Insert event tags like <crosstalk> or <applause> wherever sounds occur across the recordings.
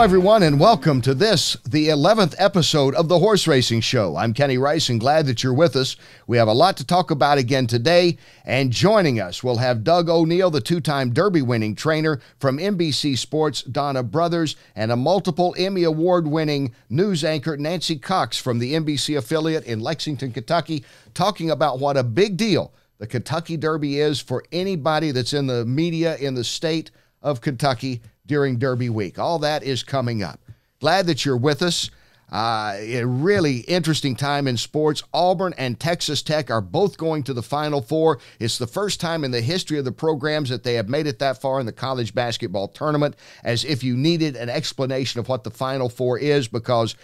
Everyone, and welcome to this, the 11th episode of the Horse Racing Show. I'm Kenny Rice and glad that you're with us. We have a lot to talk about again today, and joining us, we'll have Doug O'Neill, the two time Derby winning trainer from NBC Sports, Donna Brothers, and a multiple Emmy Award winning news anchor, Nancy Cox, from the NBC affiliate in Lexington, Kentucky, talking about what a big deal the Kentucky Derby is for anybody that's in the media in the state of Kentucky during Derby week. All that is coming up. Glad that you're with us. Uh, a really interesting time in sports. Auburn and Texas Tech are both going to the Final Four. It's the first time in the history of the programs that they have made it that far in the college basketball tournament, as if you needed an explanation of what the Final Four is, because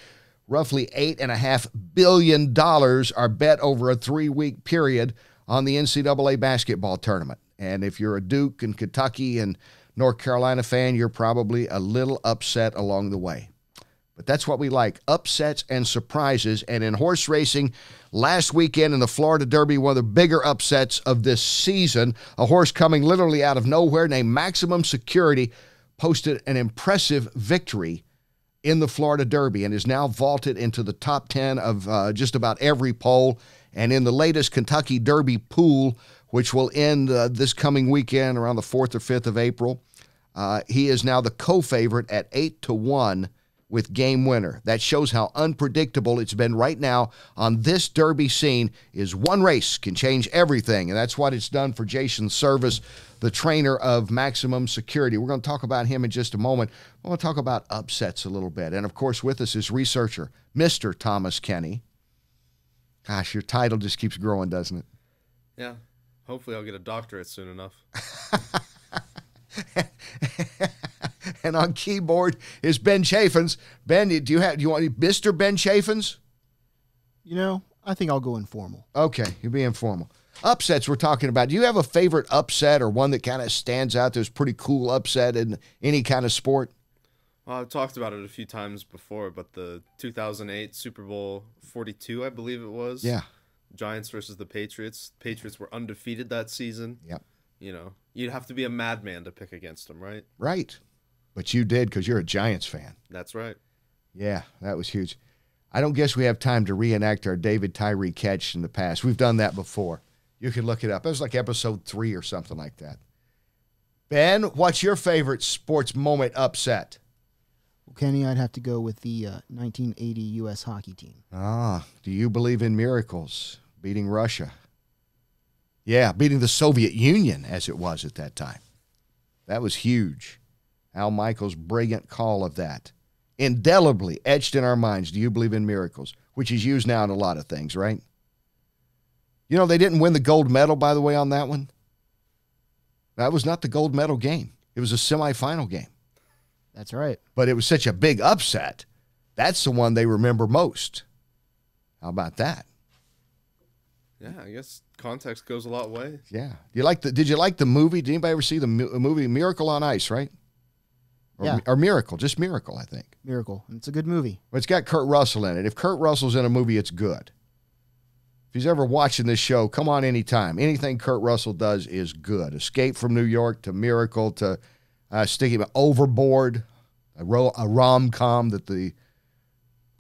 roughly $8.5 billion are bet over a three week period on the NCAA basketball tournament. And if you're a Duke and Kentucky and North Carolina fan, you're probably a little upset along the way. But that's what we like upsets and surprises. And in horse racing, last weekend in the Florida Derby, one of the bigger upsets of this season, a horse coming literally out of nowhere named Maximum Security posted an impressive victory in the Florida Derby and is now vaulted into the top 10 of uh, just about every poll. And in the latest Kentucky Derby pool, which will end uh, this coming weekend around the 4th or 5th of April. Uh, he is now the co favorite at 8 to 1 with game winner. That shows how unpredictable it's been right now on this Derby scene is one race can change everything and that's what it's done for Jason Servis, the trainer of Maximum Security. We're going to talk about him in just a moment. I want to talk about upsets a little bit. And of course with us is researcher Mr. Thomas Kenny. Gosh, your title just keeps growing, doesn't it? Yeah. Hopefully, I'll get a doctorate soon enough. <laughs> and on keyboard is Ben Chaffins. Ben, do you have do you want Mr. Ben Chaffins? You know, I think I'll go informal. Okay, you'll be informal. Upsets we're talking about. Do you have a favorite upset or one that kind of stands out? There's pretty cool upset in any kind of sport. Well, I've talked about it a few times before, but the 2008 Super Bowl 42, I believe it was. Yeah. Giants versus the Patriots. Patriots were undefeated that season. Yep. You know, you'd have to be a madman to pick against them, right? Right. But you did because you're a Giants fan. That's right. Yeah, that was huge. I don't guess we have time to reenact our David Tyree catch in the past. We've done that before. You can look it up. It was like episode three or something like that. Ben, what's your favorite sports moment upset? Well, Kenny, I'd have to go with the uh, 1980 U.S. hockey team. Ah, do you believe in miracles? Beating Russia. Yeah, beating the Soviet Union as it was at that time. That was huge. Al Michaels' brilliant call of that. Indelibly etched in our minds. Do you believe in miracles? Which is used now in a lot of things, right? You know, they didn't win the gold medal, by the way, on that one. That was not the gold medal game, it was a semifinal game. That's right. But it was such a big upset. That's the one they remember most. How about that? Yeah, I guess context goes a lot way. Yeah. You like the? Did you like the movie? Did anybody ever see the movie Miracle on Ice? Right. Or, yeah. or Miracle, just Miracle, I think. Miracle. It's a good movie. Well, it's got Kurt Russell in it. If Kurt Russell's in a movie, it's good. If he's ever watching this show, come on anytime. Anything Kurt Russell does is good. Escape from New York to Miracle to uh, sticking overboard, a, ro- a rom com that the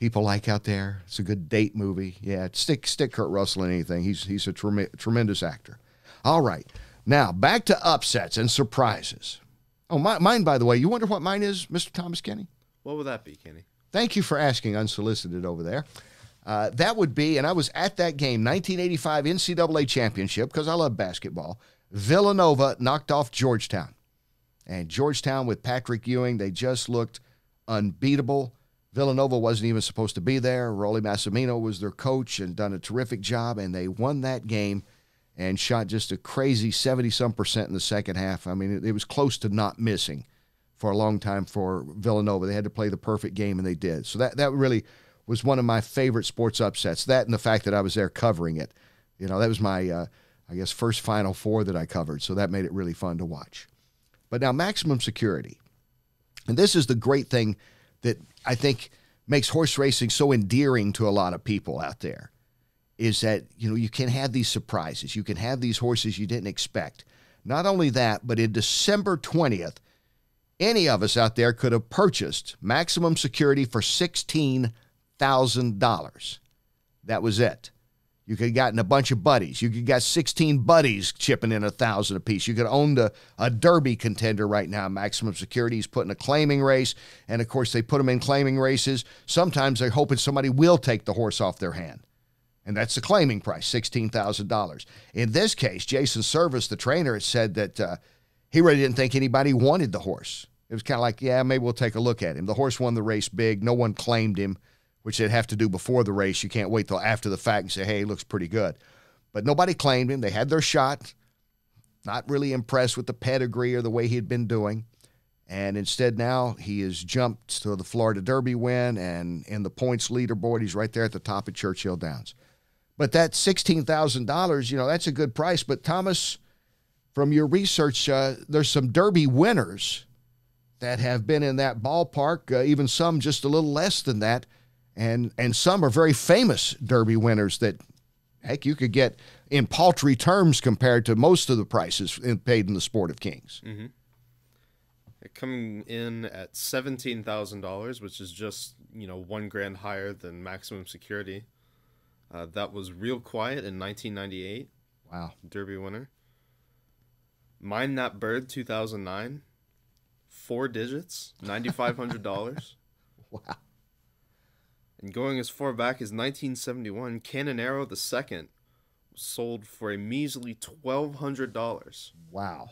people like out there. It's a good date movie. Yeah, stick stick Kurt Russell in anything. He's he's a trem- tremendous actor. All right, now back to upsets and surprises. Oh, my, mine by the way. You wonder what mine is, Mr. Thomas Kenny? What would that be, Kenny? Thank you for asking, unsolicited over there. Uh, that would be, and I was at that game, 1985 NCAA championship, because I love basketball. Villanova knocked off Georgetown. And Georgetown with Patrick Ewing, they just looked unbeatable. Villanova wasn't even supposed to be there. Rollie Massimino was their coach and done a terrific job, and they won that game and shot just a crazy 70 some percent in the second half. I mean, it, it, was close to not missing for a long time for Villanova. They had to play the perfect game, and they did. So that, that really was one of my favorite sports upsets. That and the fact that I was there covering it. You know, that was my, uh, I guess, first Final Four that I covered. So that made it really fun to watch. But now, maximum security. And this is the great thing that I think makes horse racing so endearing to a lot of people out there is that you know you can have these surprises. You can have these horses you didn't expect. Not only that, but in December 20th, any of us out there could have purchased maximum security for $16,000. That was it. You could have gotten a bunch of buddies. You could got 16 buddies chipping in a thousand apiece. You could own a, a derby contender right now. Maximum Security is putting a claiming race. And of course, they put them in claiming races. Sometimes they're hoping somebody will take the horse off their hand. And that's the claiming price, $16,000. In this case, Jason Servis, the trainer, said that uh, he really didn't think anybody wanted the horse. It was kind of like, yeah, maybe we'll take a look at him. The horse won the race big. No one claimed him which they'd have to do before the race. You can't wait till after the fact and say, hey, he looks pretty good. But nobody claimed him. They had their shot. Not really impressed with the pedigree or the way he had been doing. And instead, now he has jumped to the Florida Derby win, and in the points leaderboard, he's right there at the top of Churchill Downs. But that $16,000, you know, that's a good price. But Thomas, from your research, uh, there's some Derby winners that have been in that ballpark, uh, even some just a little less than that and and some are very famous Derby winners that heck you could get in paltry terms compared to most of the prices paid in the Sport of Kings. Mm-hmm. Coming in at seventeen thousand dollars, which is just you know one grand higher than maximum security. Uh, that was real quiet in 1998. Wow, Derby winner. Mine That Bird, 2009. Four digits, ninety five hundred dollars. <laughs> wow. And going as far back as 1971, Canonero II sold for a measly $1,200. Wow.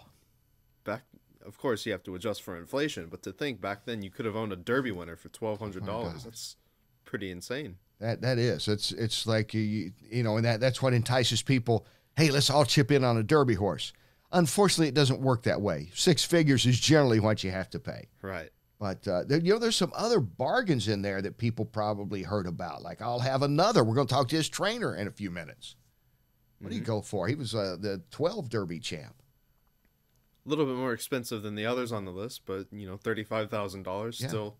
Back, of course, you have to adjust for inflation, but to think back then you could have owned a Derby winner for $1,200. That's pretty insane. That that is. It's it's like you you know, and that that's what entices people. Hey, let's all chip in on a Derby horse. Unfortunately, it doesn't work that way. Six figures is generally what you have to pay. Right. But uh, there, you know, there's some other bargains in there that people probably heard about. Like I'll have another. We're going to talk to his trainer in a few minutes. What mm-hmm. did he go for? He was uh, the 12 Derby champ. A little bit more expensive than the others on the list, but you know, thirty-five thousand yeah. dollars still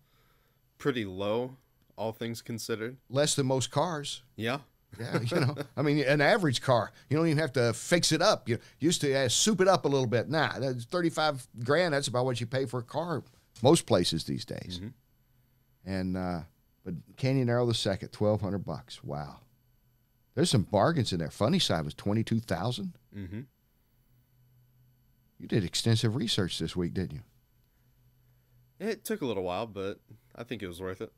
pretty low, all things considered. Less than most cars. Yeah. yeah, you know, I mean, an average car, you don't even have to fix it up. You used to uh, soup it up a little bit. Nah, that's thirty-five grand. That's about what you pay for a car most places these days. Mm-hmm. And uh, but Canonero the second, twelve hundred bucks. Wow, there's some bargains in there. Funny Cide was twenty two thousand. Mm-hmm. You did extensive research this week, didn't you? It took a little while, but I think it was worth it.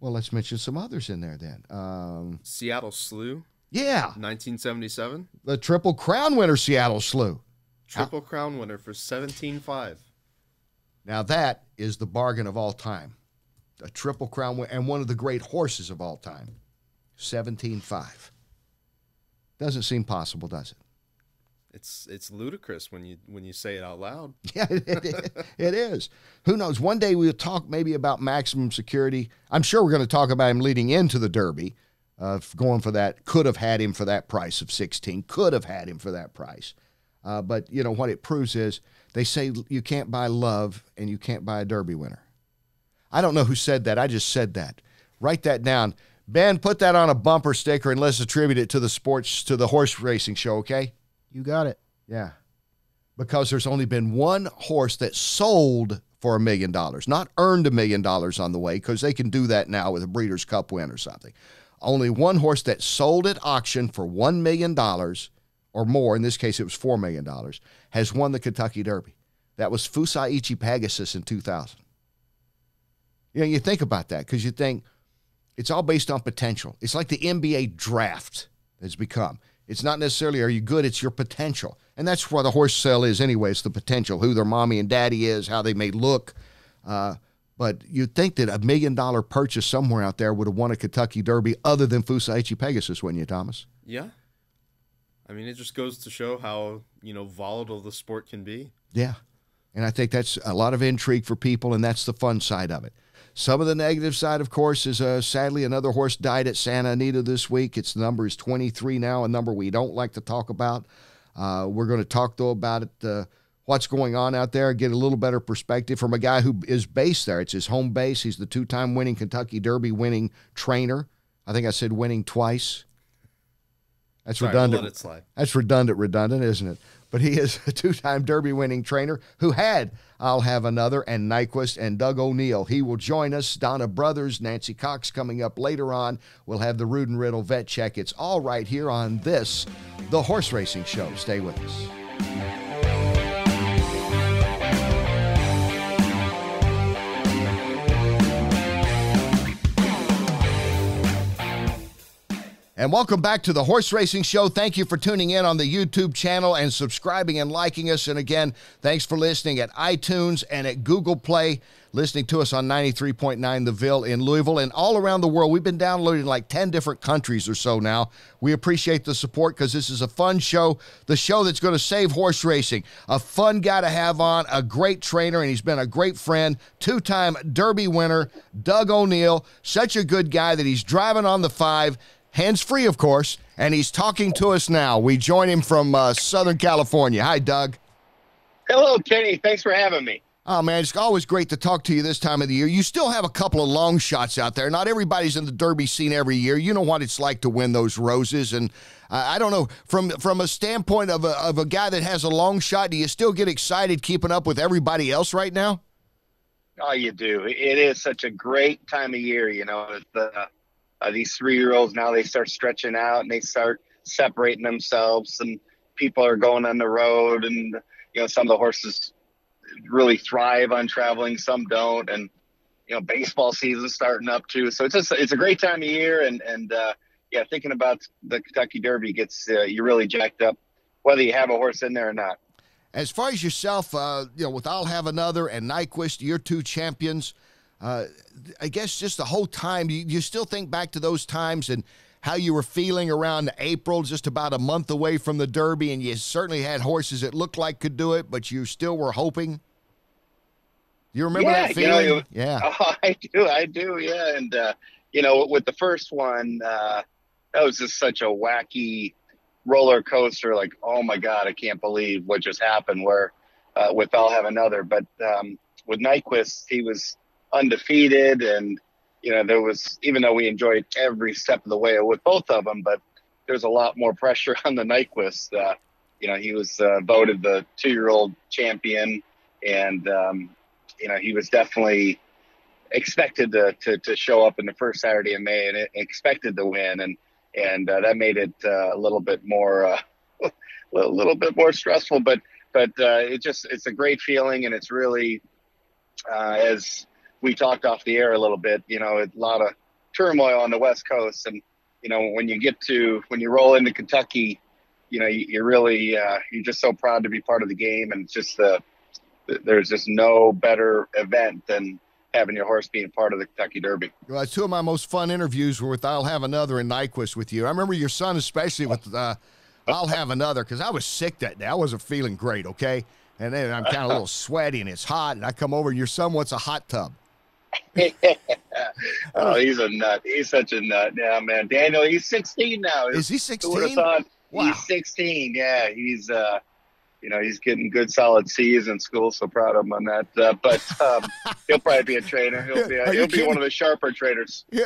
Well, let's mention some others in there then. Um, Seattle Slew. Yeah. 1977. The Triple Crown winner, Seattle Slew. Triple? Crown winner for 17.5. Now, that is the bargain of all time. A triple crown and one of the great horses of all time. 17.5. Doesn't seem possible, does it? It's it's ludicrous when you when you say it out loud. <laughs> Yeah, it, it, it is. Who knows? One day we'll talk maybe about maximum security. I'm sure we're going to talk about him leading into the Derby, uh, going for that. Could have had him for that price of 16. Could have had him for that price. Uh, but you know what it proves is they say you can't buy love and you can't buy a Derby winner. I don't know who said that. I just said that. Write that down. Ben, put that on a bumper sticker and let's attribute it to the sports, to the horse racing show, okay? You got it. Yeah. Because there's only been one horse that sold for a million dollars, not earned a million dollars on the way, because they can do that now with a Breeders' Cup win or something. Only one horse that sold at auction for $1 million or more, in this case it was $4 million, has won the Kentucky Derby. That was Fusaichi Pegasus in 2000. You know, you think about that because you think it's all based on potential. It's like the NBA draft has become. It's not necessarily are you good, it's your potential. And that's where the horse sale is anyway. It's the potential, who their mommy and daddy is, how they may look. Uh, but you'd think that a million dollar purchase somewhere out there would have won a Kentucky Derby other than Fusaichi Pegasus, wouldn't you, Thomas? Yeah. I mean, it just goes to show how you know volatile the sport can be. Yeah, and I think that's a lot of intrigue for people, and that's the fun side of it. Some of the negative side, of course, is uh, sadly another horse died at Santa Anita this week. Its number is 23 now, a number we don't like to talk about. Uh, we're going to talk though about it, uh, what's going on out there, get a little better perspective from a guy who is based there. It's his home base. He's the two-time winning Kentucky Derby winning trainer. I think I said winning twice. That's redundant. Let it slide. That's redundant, redundant, isn't it? But he is a <laughs> two time Derby winning trainer who had I'll Have Another and Nyquist and Doug O'Neill. He will join us. Donna Brothers, Nancy Cox coming up later on. We'll have the Rood and Riddle vet check. It's all right here on this, the Horse Racing Show. Stay with us. And welcome back to the Horse Racing Show. Thank you for tuning in on the YouTube channel and subscribing and liking us. And again, thanks for listening at iTunes and at Google Play, listening to us on 93.9 The Ville in Louisville and all around the world. We've been downloaded in like 10 different countries or so now. We appreciate the support because this is a fun show, the show that's going to save horse racing. A fun guy to have on, a great trainer, and he's been a great friend, two time Derby winner, Doug O'Neill. Such a good guy that he's driving on the five hands free, of course, and he's talking to us now. We join him from uh, Southern California. Hi, Doug. Hello, Kenny. Thanks for having me. Oh, man, it's always great to talk to you this time of the year. You still have a couple of long shots out there. Not everybody's in the Derby scene every year. You know what it's like to win those roses. And uh, I don't know, from from a standpoint of a, of a guy that has a long shot, do you still get excited keeping up with everybody else right now? Oh, you do. It is such a great time of year. You know, the uh, these three year olds now they start stretching out and they start separating themselves and people are going on the road and you know some of the horses really thrive on traveling some don't. And you know baseball season starting up too. So it's just it's a great time of year and and uh, yeah thinking about the kentucky derby gets uh, you really jacked up whether you have a horse in there or not. As far as yourself, uh, you know, with I'll Have Another and Nyquist, your two champions, uh, I guess just the whole time, you, you still think back to those times and how you were feeling around April, just about a month away from the Derby, and you certainly had horses that looked like could do it, but you still were hoping. You remember Yeah, that you know, feeling? <laughs> yeah. Oh, I do, I do, yeah. And uh, you know, with the first one, uh, that was just such a wacky roller coaster. Like, oh my god, I can't believe what just happened. Where uh, with I'll have another, but um, with Nyquist, he was undefeated, and you know, there was even though we enjoyed every step of the way with both of them, but there's a lot more pressure <laughs> on the Nyquist. Uh, you know, he was uh, voted the two-year-old champion, and um, you know, he was definitely expected to, to, to show up in the first Saturday in May and expected to win. And, and uh, that made it uh, a little bit more, uh, <laughs> a little bit more stressful, but, but uh, it just, it's a great feeling. And it's really, uh, as we talked off the air a little bit, you know, a lot of turmoil on the West coast. And, you know, when you get to, when you roll into Kentucky, you know, you, you're really, uh, you're just so proud to be part of the game. And it's just the, there's just no better event than having your horse being part of the Kentucky Derby. Well, two of my most fun interviews were with I'll Have Another and Nyquist with you. I remember your son, especially with uh, I'll Have Another, because I was sick that day. I wasn't feeling great, okay? And then I'm kind of a little <laughs> sweaty and it's hot, and I come over and your son wants a hot tub. <laughs> oh, he's a nut. He's such a nut. Yeah, man. Daniel, he's 16 now. Is he Who 16? thought? Wow. He's 16. Yeah, he's uh, you know, he's getting good solid C's in school. So proud of him on that. Uh, but um, <laughs> he'll probably be a trainer. He'll be a, he'll be one of the sharper trainers. <laughs> Yeah.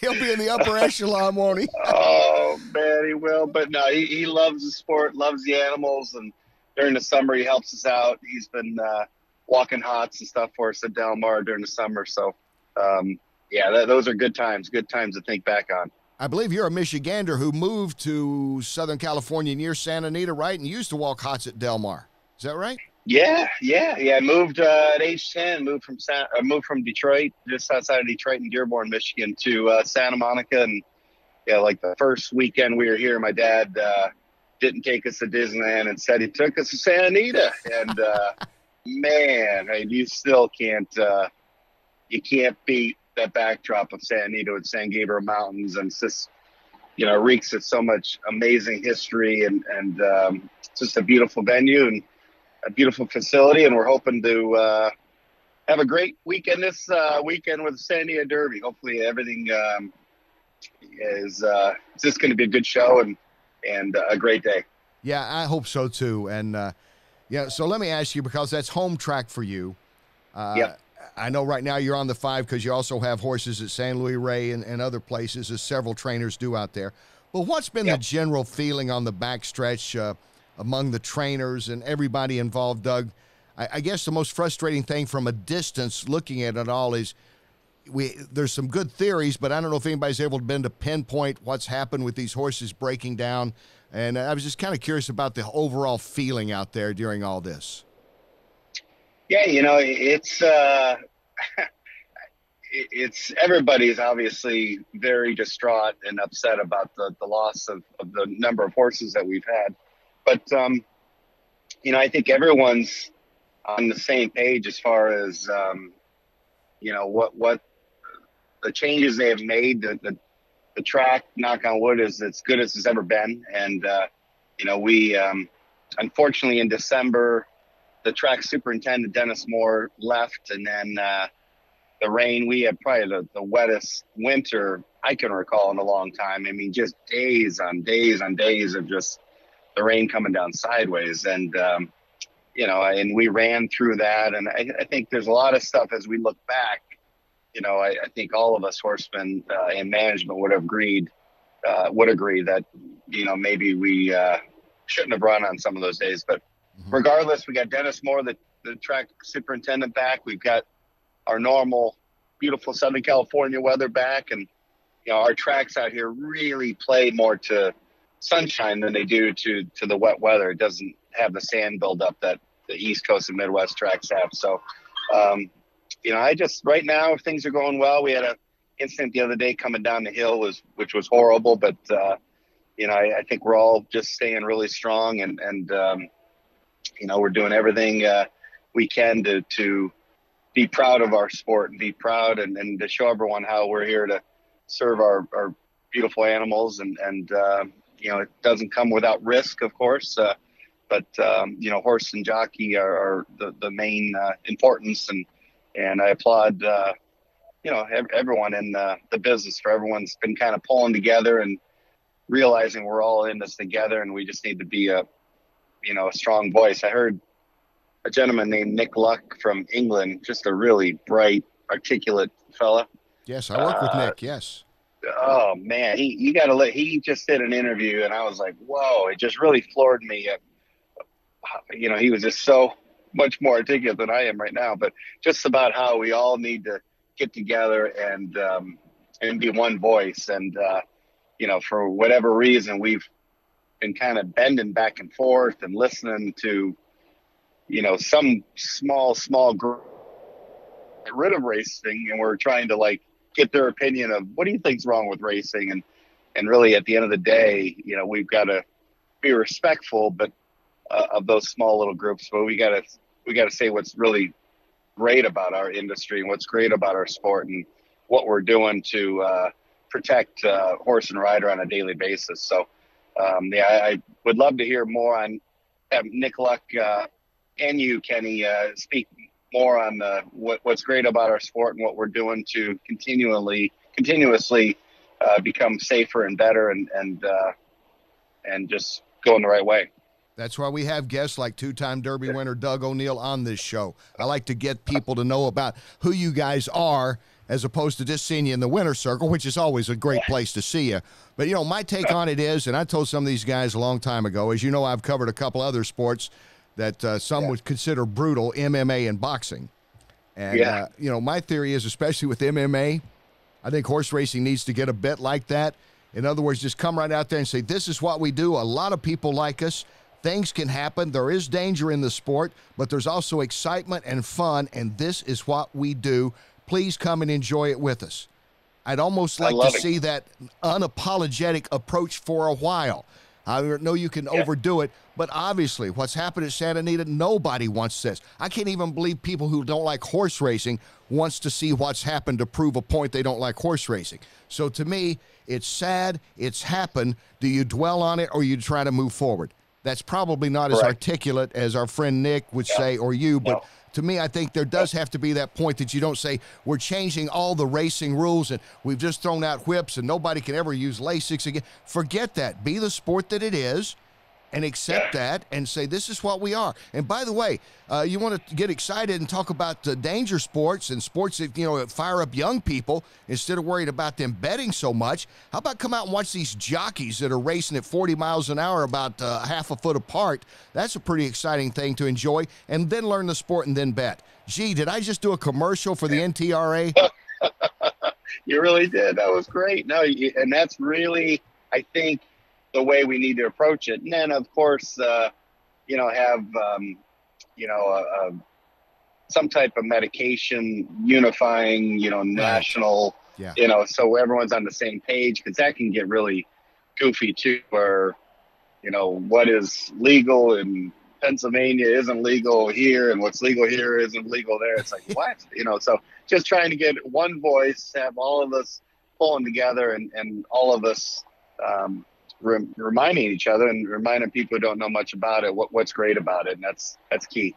He'll be in the upper echelon, won't he? Oh man, he will. But no, he, he loves the sport, loves the animals, and during the summer he helps us out. He's been uh, walking hots and stuff for us at Del Mar during the summer. So um, yeah, th- those are good times. Good times to think back on. I believe you're a Michigander who moved to Southern California near Santa Anita, right? And used to walk hots at Del Mar. Is that right? Yeah, yeah, yeah. I moved uh, at age ten. Moved from San, uh, moved from Detroit, just outside of Detroit in Dearborn, Michigan, to uh, Santa Monica. And yeah, like the first weekend we were here, my dad uh, didn't take us to Disneyland and said he took us to Santa Anita. And uh, <laughs> man, I mean, you still can't uh, you can't beat that backdrop of Santa Anita with San Gabriel Mountains, and it's just you know reeks of so much amazing history and and um, just a beautiful venue and a beautiful facility, and we're hoping to uh, have a great weekend this uh, weekend with the Santa Anita Derby. Hopefully, everything um, is uh, just going to be a good show and and a great day. Yeah, I hope so too. And uh, yeah, so let me ask you because that's home track for you. Uh, Yep. I know right now you're on the five because you also have horses at San Luis Rey and, and other places, as several trainers do out there. But what's been Yep. the general feeling on the backstretch uh, among the trainers and everybody involved, Doug? I, I guess the most frustrating thing from a distance looking at it all is we there's some good theories, but I don't know if anybody's able to been to pinpoint what's happened with these horses breaking down. And I was just kind of curious about the overall feeling out there during all this. Yeah, you know, it's uh, <laughs> it- it's everybody's obviously very distraught and upset about the, the loss of, of the number of horses that we've had. But um, you know, I think everyone's on the same page as far as um, you know what what the changes they have made. The, the the track, knock on wood, is as good as it's ever been. And uh, you know, we um, unfortunately in December the track superintendent Dennis Moore left, and then uh, the rain. We had probably the, the wettest winter I can recall in a long time. I mean, just days on days on days of just the rain coming down sideways, and um, you know, and we ran through that. And I, I think there's a lot of stuff as we look back. You know, I, I think all of us horsemen uh, in management would have agreed, uh, would agree that you know maybe we uh, shouldn't have run on some of those days, but regardless, we got Dennis Moore, the, the track superintendent, back. We've got our normal, beautiful Southern California weather back, and you know our tracks out here really play more to sunshine than they do to to the wet weather. It doesn't have the sand buildup that the East Coast and Midwest tracks have. So, um, you know, I just right now things are going well. We had a incident the other day coming down the hill was which was horrible, but uh, you know I, I think we're all just staying really strong and and um, you know we're doing everything uh, we can to to be proud of our sport and be proud and, and to show everyone how we're here to serve our, our beautiful animals and and uh, you know it doesn't come without risk of course uh, but um, you know horse and jockey are, are the, the main uh, importance and and I applaud uh, you know ev- everyone in the, the business for everyone's been kind of pulling together and realizing we're all in this together and we just need to be a you know a strong voice. I heard a gentleman named Nick Luck from England, just a really bright, articulate fella. Yes, I work with Uh, Nick. Yes. Oh man, he you got to let. He just did an interview, and I was like, whoa! It just really floored me. Uh, You know, he was just so much more articulate than I am right now. But just about how we all need to get together and um, and be one voice. And uh, you know, for whatever reason, we've been kind of bending back and forth and listening to, you know, some small small group get rid of racing, and we're trying to like get their opinion of what do you think's wrong with racing and and really at the end of the day you know we've got to be respectful but uh, of those small little groups but we got to we got to say what's really great about our industry and what's great about our sport and what we're doing to uh, protect uh, horse and rider on a daily basis so um, yeah I, I would love to hear more on have Nick Luck uh, and you Kenny uh, speak more on what, what's great about our sport and what we're doing to continually, continuously uh, become safer and better and and and just going the right way. That's why we have guests like two time Derby winner Doug O'Neill on this show. I like to get people to know about who you guys are as opposed to just seeing you in the winner's circle, which is always a great place to see you. But, you know, my take on it is, and I told some of these guys a long time ago, as you know, I've covered a couple other sports that uh, some would consider brutal MMA and boxing. And, Yeah. uh, you know, my theory is, especially with MMA, I think horse racing needs to get a bit like that. In other words, just come right out there and say, This is what we do. A lot of people like us. Things can happen. There is danger in the sport, but there's also excitement and fun, and this is what we do. Please come and enjoy it with us. I'd almost like to it. see that unapologetic approach for a while. I know you can Yeah. overdo it, but obviously, what's happened at Santa Anita, nobody wants this. I can't even believe people who don't like horse racing wants to see what's happened to prove a point they don't like horse racing. So to me, it's sad. It's happened. Do you dwell on it or you try to move forward? That's probably not as articulate as our friend Nick would say or you, but No. to me, I think there does have to be that point that you don't say we're changing all the racing rules and we've just thrown out whips and nobody can ever use Lasix again. Forget that. Be the sport that it is. And accept that and say this is what we are. And by the way, uh, you want to get excited and talk about the danger sports and sports that you know fire up young people instead of worried about them betting so much. How about come out and watch these jockeys that are racing at 40 miles an hour about uh, half a foot apart? That's a pretty exciting thing to enjoy, and then learn the sport and then bet. Gee, did I just do a commercial for the NTRA? <laughs> you really did. That was great. No, and that's really, I think, the way we need to approach it. And then, of course, uh, you know, have um, you know a, a, some type of medication unifying, you know, national, Yeah. you know, so everyone's on the same page because that can get really goofy too. Where you know what is legal in Pennsylvania isn't legal here, and what's legal here isn't legal there. It's like <laughs> what, you know? So just trying to get one voice, have all of us pulling together, and and all of us. Um, rem- reminding each other and reminding people who don't know much about it what, what's great about it and that's that's key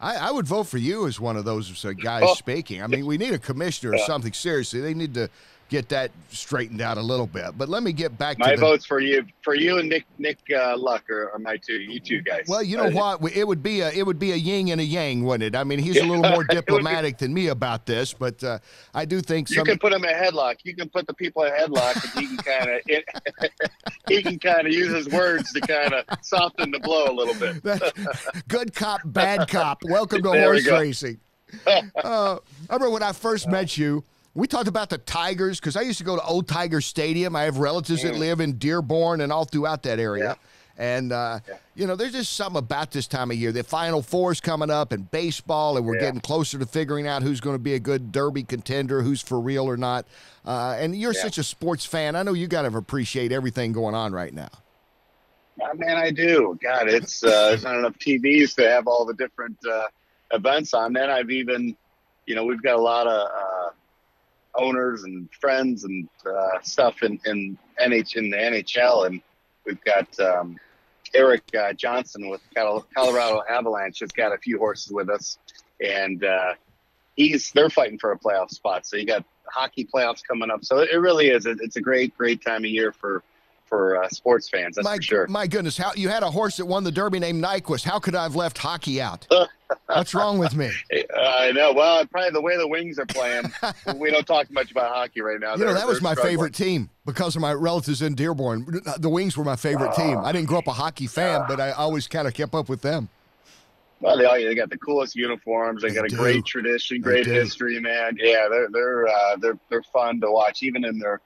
I, I would vote for you as one of those guys Oh. speaking. I mean, we need a commissioner or Yeah. something. Seriously, they need to get that straightened out a little bit. But let me get back my to the. vote's for you for you and nick nick uh, luck are, are my two you two guys Well, you know Uh, what? It would be a it would be a yin and a yang, wouldn't it? I mean, he's a little <laughs> more would be- diplomatic than me about this, but uh, I do think you can put him in a headlock you can put the people in a headlock and he can kind of <laughs> <laughs> he can kind of use his words to kind of soften the blow a little bit good cop, bad cop. Welcome to There horse racing. Uh, I remember when I first met you. We talked about the Tigers because I used to go to Old Tiger Stadium. I have relatives that Mm. live in Dearborn and all throughout that area. And, uh, Yeah. you know, there's just something about this time of year. The Final Four's coming up and baseball, and we're Yeah. getting closer to figuring out who's going to be a good Derby contender, who's for real or not. Uh, and you're Yeah. such a sports fan. I know you got to appreciate everything going on right now. Uh, man, I do. God, it's uh, there's not enough TVs to have all the different uh, events on. Then I've even, you know, we've got a lot of uh, owners and friends and uh, stuff in in NH in the NHL, and we've got um, Erik uh, Johnson with Colorado Avalanche has got a few horses with us, and uh, he's they're fighting for a playoff spot. So you got hockey playoffs coming up. So it really is. It- It's a great, great time of year for for uh, sports fans. That's my, for sure. my goodness, how you had a horse that won the Derby named Nyquist. How could I have left hockey out? What's wrong with me? <laughs> I know. Well, probably the way the Wings are playing, <laughs> we don't talk much about hockey right now. You know, They're- that was my struggling. favorite team because of my relatives in Dearborn. The Wings were my favorite team. I didn't grow up a hockey fan, but I always kind of kept up with them. Well, they all they got the coolest uniforms. They, They got a do. great tradition, great history, man. Yeah, they're they're uh, they're they're fun to watch, even in their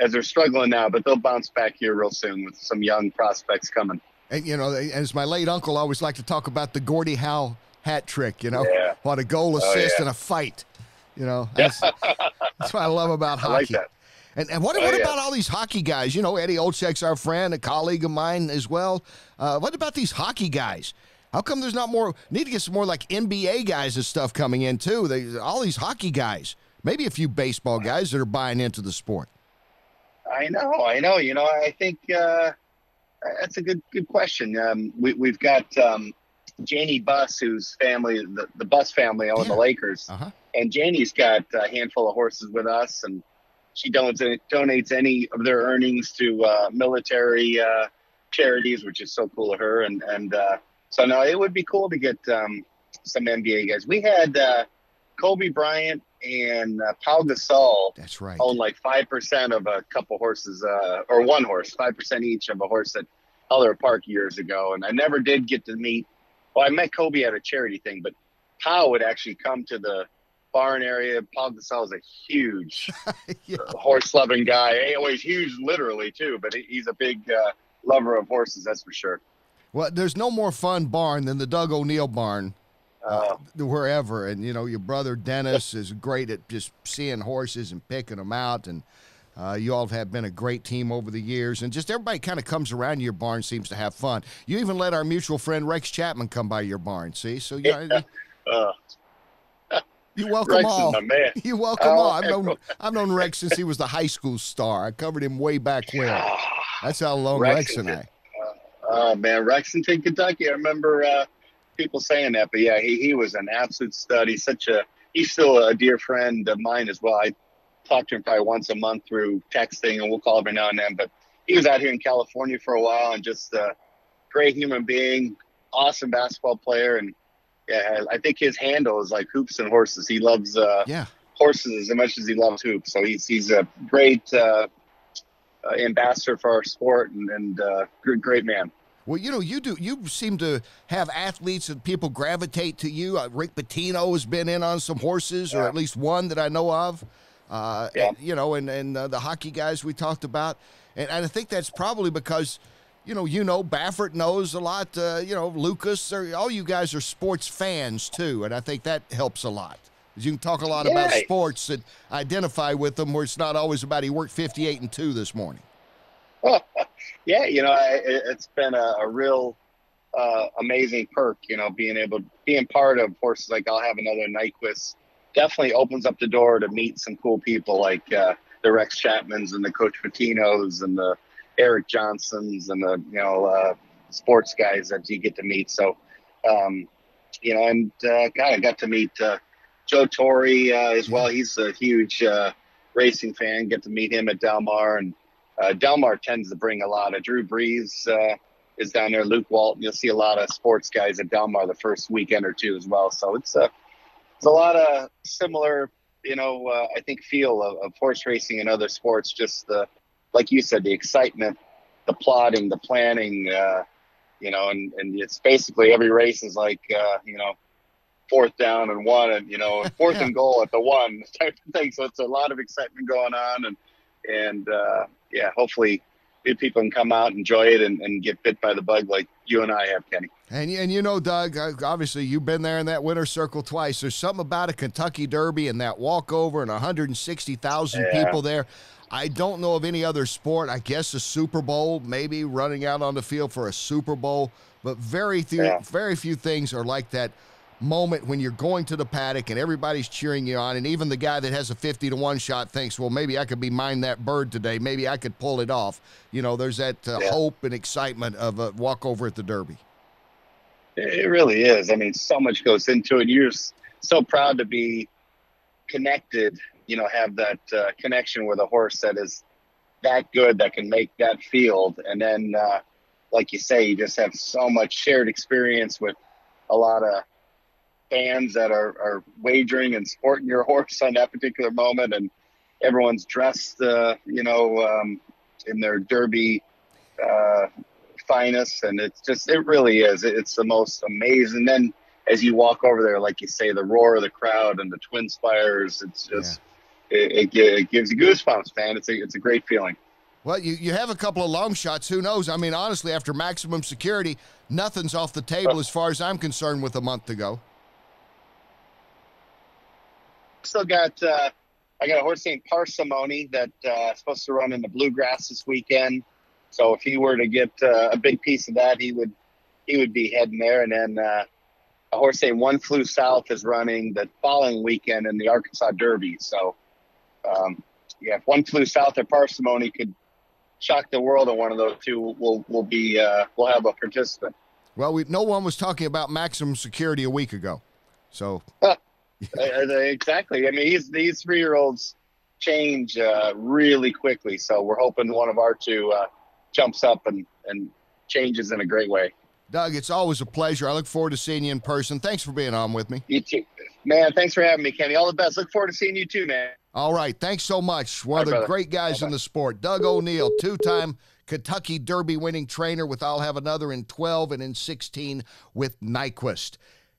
as they're struggling now. But they'll bounce back here real soon with some young prospects coming. And, you know, as my late uncle always liked to talk about the Gordie Howe hat trick, you know, Yeah. what a goal, Oh, assist, yeah. and a fight. You know, that's, that's what I love about <laughs> I hockey. like that. And, and what, Oh, what yeah. about all these hockey guys? You know, Eddie Olczyk's our friend, a colleague of mine as well. Uh, what about these hockey guys? How come there's not more? Need to get some more like NBA guys and stuff coming in too. They, all these hockey guys, maybe a few baseball guys that are buying into the sport. I know, I know. You know, I think uh, that's a good good question. Um, we, we've got um, Jeanie Buss, whose family, the, the Buss family, own Yeah. the Lakers, Uh huh. and Jeanie's got a handful of horses with us, and she donates donates any of their earnings to uh, military uh, charities, which is so cool of her. And and uh, so no, it would be cool to get um, some NBA guys. We had uh, Kobe Bryant and uh, Paul Gasol That's right. own like five percent of a couple horses, uh, or one horse, five percent each of a horse at Heller Park years ago. And I never did get to meet. Well, I met Kobe at a charity thing, but Paul would actually come to the barn area. Paul Gasol is a huge <laughs> Yeah. horse loving guy. Well, he's huge literally too, but he's a big uh, lover of horses. That's for sure. Well, there's no more fun barn than the Doug O'Neill barn. Uh, wherever. And, you know, your brother Dennis is great at just seeing horses and picking them out. And uh, you all have been a great team over the years. And just everybody kind of comes around your barn, seems to have fun. You even let our mutual friend Rex Chapman come by your barn, see? So, you, know, <laughs> uh, <laughs> you welcome Rex is all. my man. <laughs> You welcome all. I've known, I've known Rex since he was the high school star. I covered him way back when. That's how long Rex Rex and. I. Oh man, Lexington, Kentucky. I remember uh, people saying that, but yeah, he, he was an absolute stud. He's such a he's still a dear friend of mine as well. I talk to him probably once a month through texting, and we'll call every now and then. But he was out here in California for a while and just uh, great human being, awesome basketball player, and yeah, I think his handle is like hoops and horses. He loves uh, Yeah. horses as much as he loves hoops. So he's he's a great uh, uh, ambassador for our sport and, and uh, great, great man. Well, you know, you do. You seem to have athletes and people gravitate to you. Uh, Rick Pitino has been in on some horses, or at least one that I know of. Uh, Yeah. and, you know, and and uh, the hockey guys we talked about, and, and I think that's probably because, you know, you know, Baffert knows a lot. Uh, you know, Lucas, or all you guys are sports fans too, and I think that helps a lot. You can talk a lot about sports and identify with them, where it's not always about he worked fifty-eight and two this morning. <laughs> yeah, you know, I, it- it's been a, a real uh, amazing perk, you know, being able being part of horses like I'll have another Nyquist definitely opens up the door to meet some cool people like uh, the Rex Chapmans and the Coach Pitinos and the Erik Johnsons and the you know uh, sports guys that you get to meet. So, um, you know, and uh, God, I got to meet uh, Joe Torre uh, as well. He's a huge uh, racing fan. Get to meet him at Del Mar and uh, Del Mar tends to bring a lot of Drew Brees uh, is down there. Luke Walton, you'll see a lot of sports guys at Del Mar the first weekend or two as well. So it's a it's a lot of similar, you know, uh, I think feel of, of horse racing and other sports. Just the like you said, the excitement, the plotting, the planning, uh, you know, and and it's basically every race is like uh, you know fourth down and one and you know <laughs> fourth and goal at the one type of thing so it's a lot of excitement going on and and uh, yeah, hopefully people can come out, enjoy it, and, and get bit by the bug like you and I have, Kenny. And, and you know, Doug, obviously you've been there in that winter circle twice. There's something about a Kentucky Derby and that walkover and 160,000 Yeah. people there. I don't know of any other sport. I guess a Super Bowl, maybe running out on the field for a Super Bowl, but very few, Yeah. very few things are like that moment when you're going to the paddock and everybody's cheering you on, and even the guy that has a 50 to one shot thinks, well, maybe I could be mine that bird today. Maybe I could pull it off. You know, there's that uh, Yeah. hope and excitement of a walkover at the Derby. It really is. I mean, so much goes into it. You're so proud to be connected, you know, have that uh, connection with a horse that is that good that can make that field. And then, uh, like you say, you just have so much shared experience with a lot of fans that are, are wagering and sporting your <laughs> horse on that particular moment. And everyone's dressed, uh, you know, um, in their derby uh, finest. And it's just, it really is. It's the most amazing. Then as you walk over there, like you say, the roar of the crowd and the twin spires, it's just, it, it, it gives you goosebumps, man. It's a, it's a great feeling. Well, you, you have a couple of long shots. Who knows? I mean, honestly, after maximum security, nothing's off the table as far as I'm concerned with a month to go. Still got, uh, I got a horse named Parsimony that uh, is supposed to run in the bluegrass this weekend. So if he were to get uh, a big piece of that, he would he would be heading there. And then uh, a horse named One Flew South is running the following weekend in the Arkansas Derby. So um, yeah, if One Flew South or Parsimony could shock the world in one of those two, we'll we'll be uh, we'll have a participant. Well, we, no one was talking about maximum security a week ago. So, <laughs> exactly. I mean, these these three year olds change uh, really quickly. So we're hoping one of our two uh, jumps up and and changes in a great way. Doug, it's always a pleasure. I look forward to seeing you in person. Thanks for being on with me. You too, man. Thanks for having me, Kenny. All the best. Look forward to seeing you too, man. All right. Thanks so much. One of the brother. great guys in Bye-bye. the sport. Doug O'Neill, two time Kentucky Derby winning trainer with I'll have another in 12 and in 16 with Nyquist.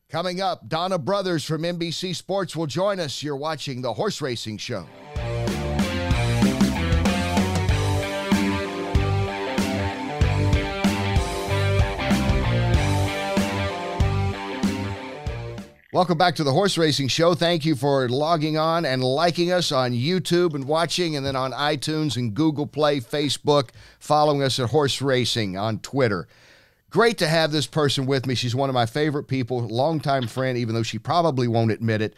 Coming up, Donna Brothers from NBC Sports will join us. You're watching the Horse Racing Show. Welcome back to the Horse Racing Show. Thank you for logging on and liking us on YouTube and watching, and then on iTunes and Google Play, Facebook, following us at Horse Racing on Twitter. Great to have this person with me. She's one of my favorite people, longtime friend, even though she probably won't admit it.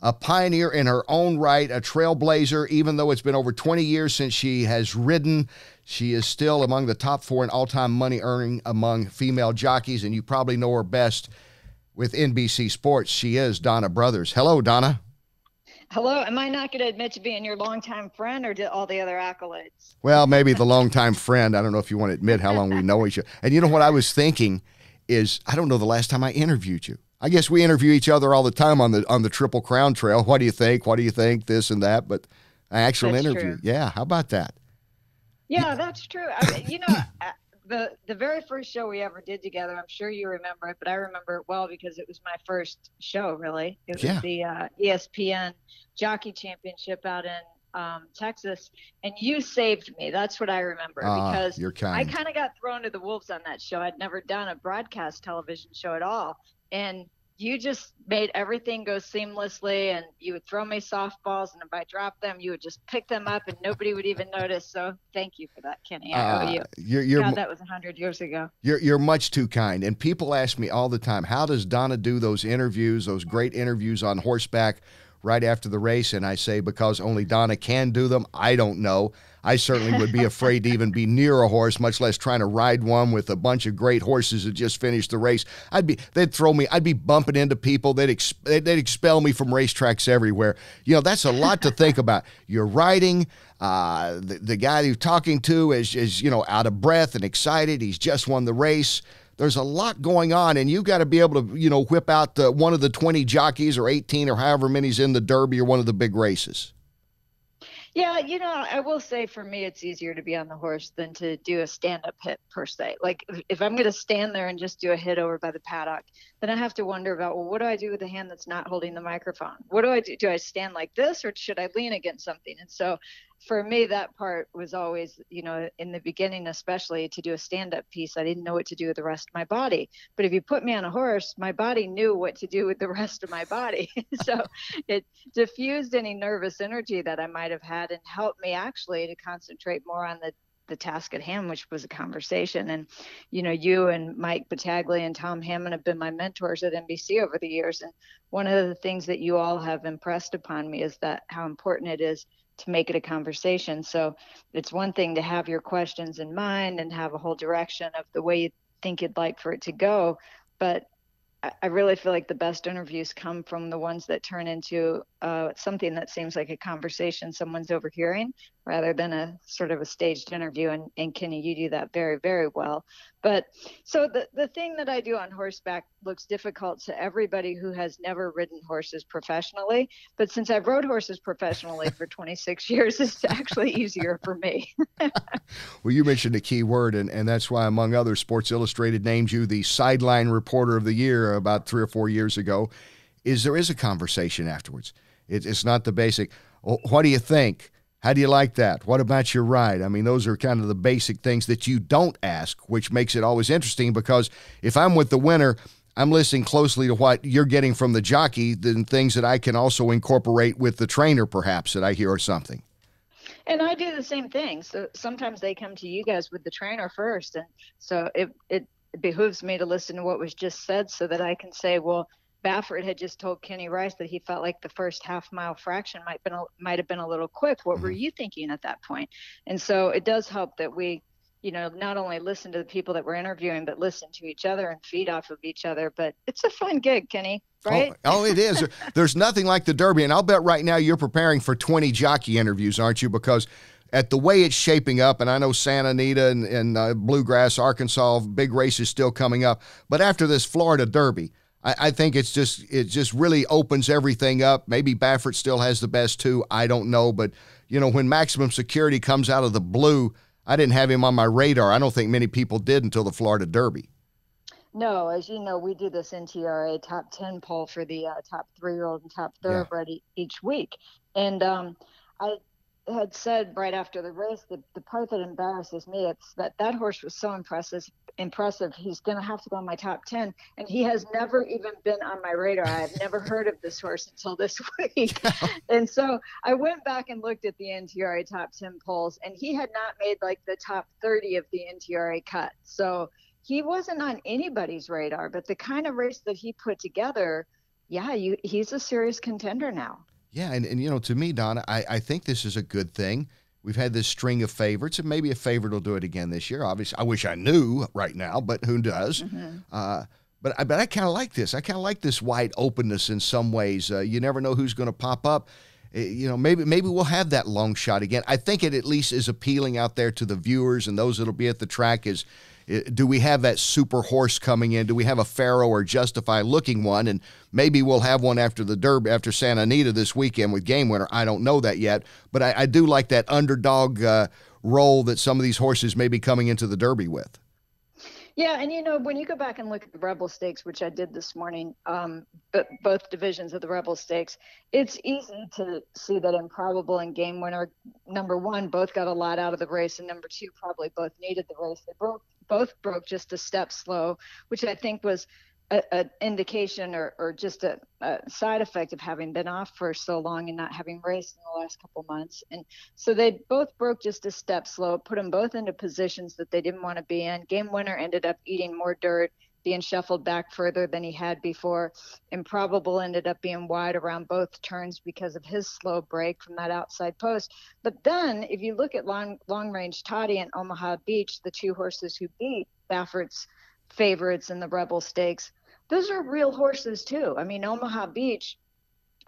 A pioneer in her own right, a trailblazer, even though it's been over 20 years since she has ridden. She is still among the top four in all time money earning among female jockeys, and you probably know her best with NBC Sports. She is Donna Brothers. Hello, Donna. Hello, am I not going to admit to being your longtime friend or all the other accolades? Well, maybe the longtime friend. I don't know if you want to admit how long we <laughs> know each other. And you know what I was thinking is I don't know the last time I interviewed you. I guess we interview each other all the time on the on the Triple Crown Trail. What do you think? What do you think? This and that, but an actual That's interview. true. Yeah, how about that? Yeah, that's true. I mean, you know, <laughs> the the very first show we ever did together, I'm sure you remember it, but I remember it well because it was my first show. Really, it was Yeah. the uh, ESPN Jockey Championship out in um, Texas, and you saved me. That's what I remember Ah, because you're I kind of got thrown to the wolves on that show. I'd never done a broadcast television show at all. And you just made everything go seamlessly and you would throw me softballs and if I dropped them, you would just pick them up and nobody would even notice. So thank you for that, Kenny. I owe Uh, you. you're you're God, that was a hundred years ago. You're you're much too kind. And people ask me all the time, how does Donna do those interviews, those great interviews on horseback right after the race? And I say because only Donna can do them. I don't know. I certainly would be <laughs> afraid to even be near a horse, much less trying to ride one with a bunch of great horses that just finished the race. I'd be they'd throw me. I'd be bumping into people. They'd ex, they'd they'd expel me from racetracks everywhere. You know that's a lot to think about. You're riding. Uh, the, the guy you're talking to is is you know out of breath and excited. He's just won the race. There's a lot going on, and you've got to be able to, you know, whip out the, one of the 20 jockeys or 18 or however many's in the Derby or one of the big races. Yeah, you know, I will say for me, it's easier to be on the horse than to do a stand up hit per se. Like, if- I'm going to stand there and just do a hit over by the paddock, then I have to wonder about, well, what do I do with the hand that's not holding the microphone? What do I do? Do I stand like this or should I lean against something? And so for me, that part was always, you know, in the beginning, especially to do a stand up piece, I didn't know what to do with the rest of my body. But if you put me on a horse, my body knew what to do with the <laughs> rest of my body. <laughs> so it diffused any nervous energy that I might have had and helped me actually to concentrate more on the the task at hand, which was a conversation. And, you know, you and Mike Battaglia and Tom Hammond have been my mentors at NBC over the years. And one of the things that you all have impressed upon me is that how important it is to make it a conversation. So it's one thing to have your questions in mind and have a whole direction of the way you think you'd like for it to go. But I- really feel like the best interviews come from the ones that turn into uh, something that seems like a conversation someone's overhearing rather than a sort of a staged interview. And, and Kenny, you do that very, very well. But so the, the thing that I do on horseback looks difficult to everybody who has never ridden horses professionally. But since I've rode horses professionally for <laughs> 26 years, it's actually easier for me. <laughs> Well, you mentioned a key word, and, and that's why, among others, Sports Illustrated named you the sideline reporter of the year about three or four years ago. Is there is a conversation afterwards? It, it's not the basic. "Oh, what do you think? How do you like that? What about your ride? I mean, those are kind of the basic things that you don't ask, which makes it always interesting because if I'm with the winner, I'm listening closely to what you're getting from the jockey, than things that I can also incorporate with the trainer, perhaps that I hear or something. And I do the same thing. So sometimes they come to you guys with the trainer first, and so it it behooves me to listen to what was just said so that I can say, well, Baffert had just told Kenny Rice that he felt like the first half mile fraction might been a, might have been a little quick. What were you thinking at that point? And so it does help that we, you know, not only listen to the people that we're interviewing, but listen to each other and feed off of each other. But it's a fun gig, Kenny. Right? Oh, oh, it is. <laughs> There's nothing like the Derby, and I'll bet right now you're preparing for 20 jockey interviews, aren't you? Because at the way it's shaping up, and I know Santa Anita and, and uh, Bluegrass, Arkansas, big races still coming up, but after this Florida Derby, I, I think it's just it just really opens everything up. Maybe Baffert still has the best two. I don't know, but you know when Maximum Security comes out of the blue, I didn't have him on my radar. I don't think many people did until the Florida Derby. No, as you know, we do this NTRA top 10 poll for the uh, top three year old and top thoroughbred e- each week. And um, I had said right after the race that the part that embarrasses me it's that that horse was so impressive impressive. He's going to have to go in my top 10 and he has never even been on my radar. I have never heard of this horse until this <laughs> week. <laughs> And so i went back and looked at the ntra top 10 polls and he had not made like the top 30 of the ntra cut. So he wasn't on anybody's radar but the kind of race that he put together yeah you, he's a serious contender now Yeah, and, and you know, to me, Donna, I, I think this is a good thing. We've had this string of favorites, and maybe a favorite will do it again this year. Obviously, I wish I knew right now, but who does? Uh, but I, but I kind of like this. I kind of like this wide openness in some ways. Uh, you never know who's going to pop up. eh, you know, maybe maybe we'll have that long shot again. I think it at least is appealing out there to the viewers and those that'll be at the track. Is do we have that super horse coming in? Do we have a Pharoah or Justify looking one? And maybe we'll have one after the Derby, after Santa Anita this weekend with Game Winner. I don't know that yet, but I, I do like that underdog uh, role that some of these horses may be coming into the Derby with. Yeah, and you know when you go back and look at the Rebel Stakes, which I did this morning, um, but both divisions of the Rebel Stakes, it's easy to see that Improbable and Game Winner, number one, both got a lot out of the race, and number two, probably both needed the race. They broke, both broke just a step slow, which I think was an indication or, or just a, a, side effect of having been off for so long and not having raced in the last couple months. And so they both broke just a step slow, put them both into positions that they didn't want to be in. Game winner ended up eating more dirt, being shuffled back further than he had before. Improbable ended up being wide around both turns because of his slow break from that outside post. But then if you look at long long range Toddy and Omaha Beach, the two horses who beat Baffert's favorites in the Rebel Stakes, those are real horses too. I mean, Omaha Beach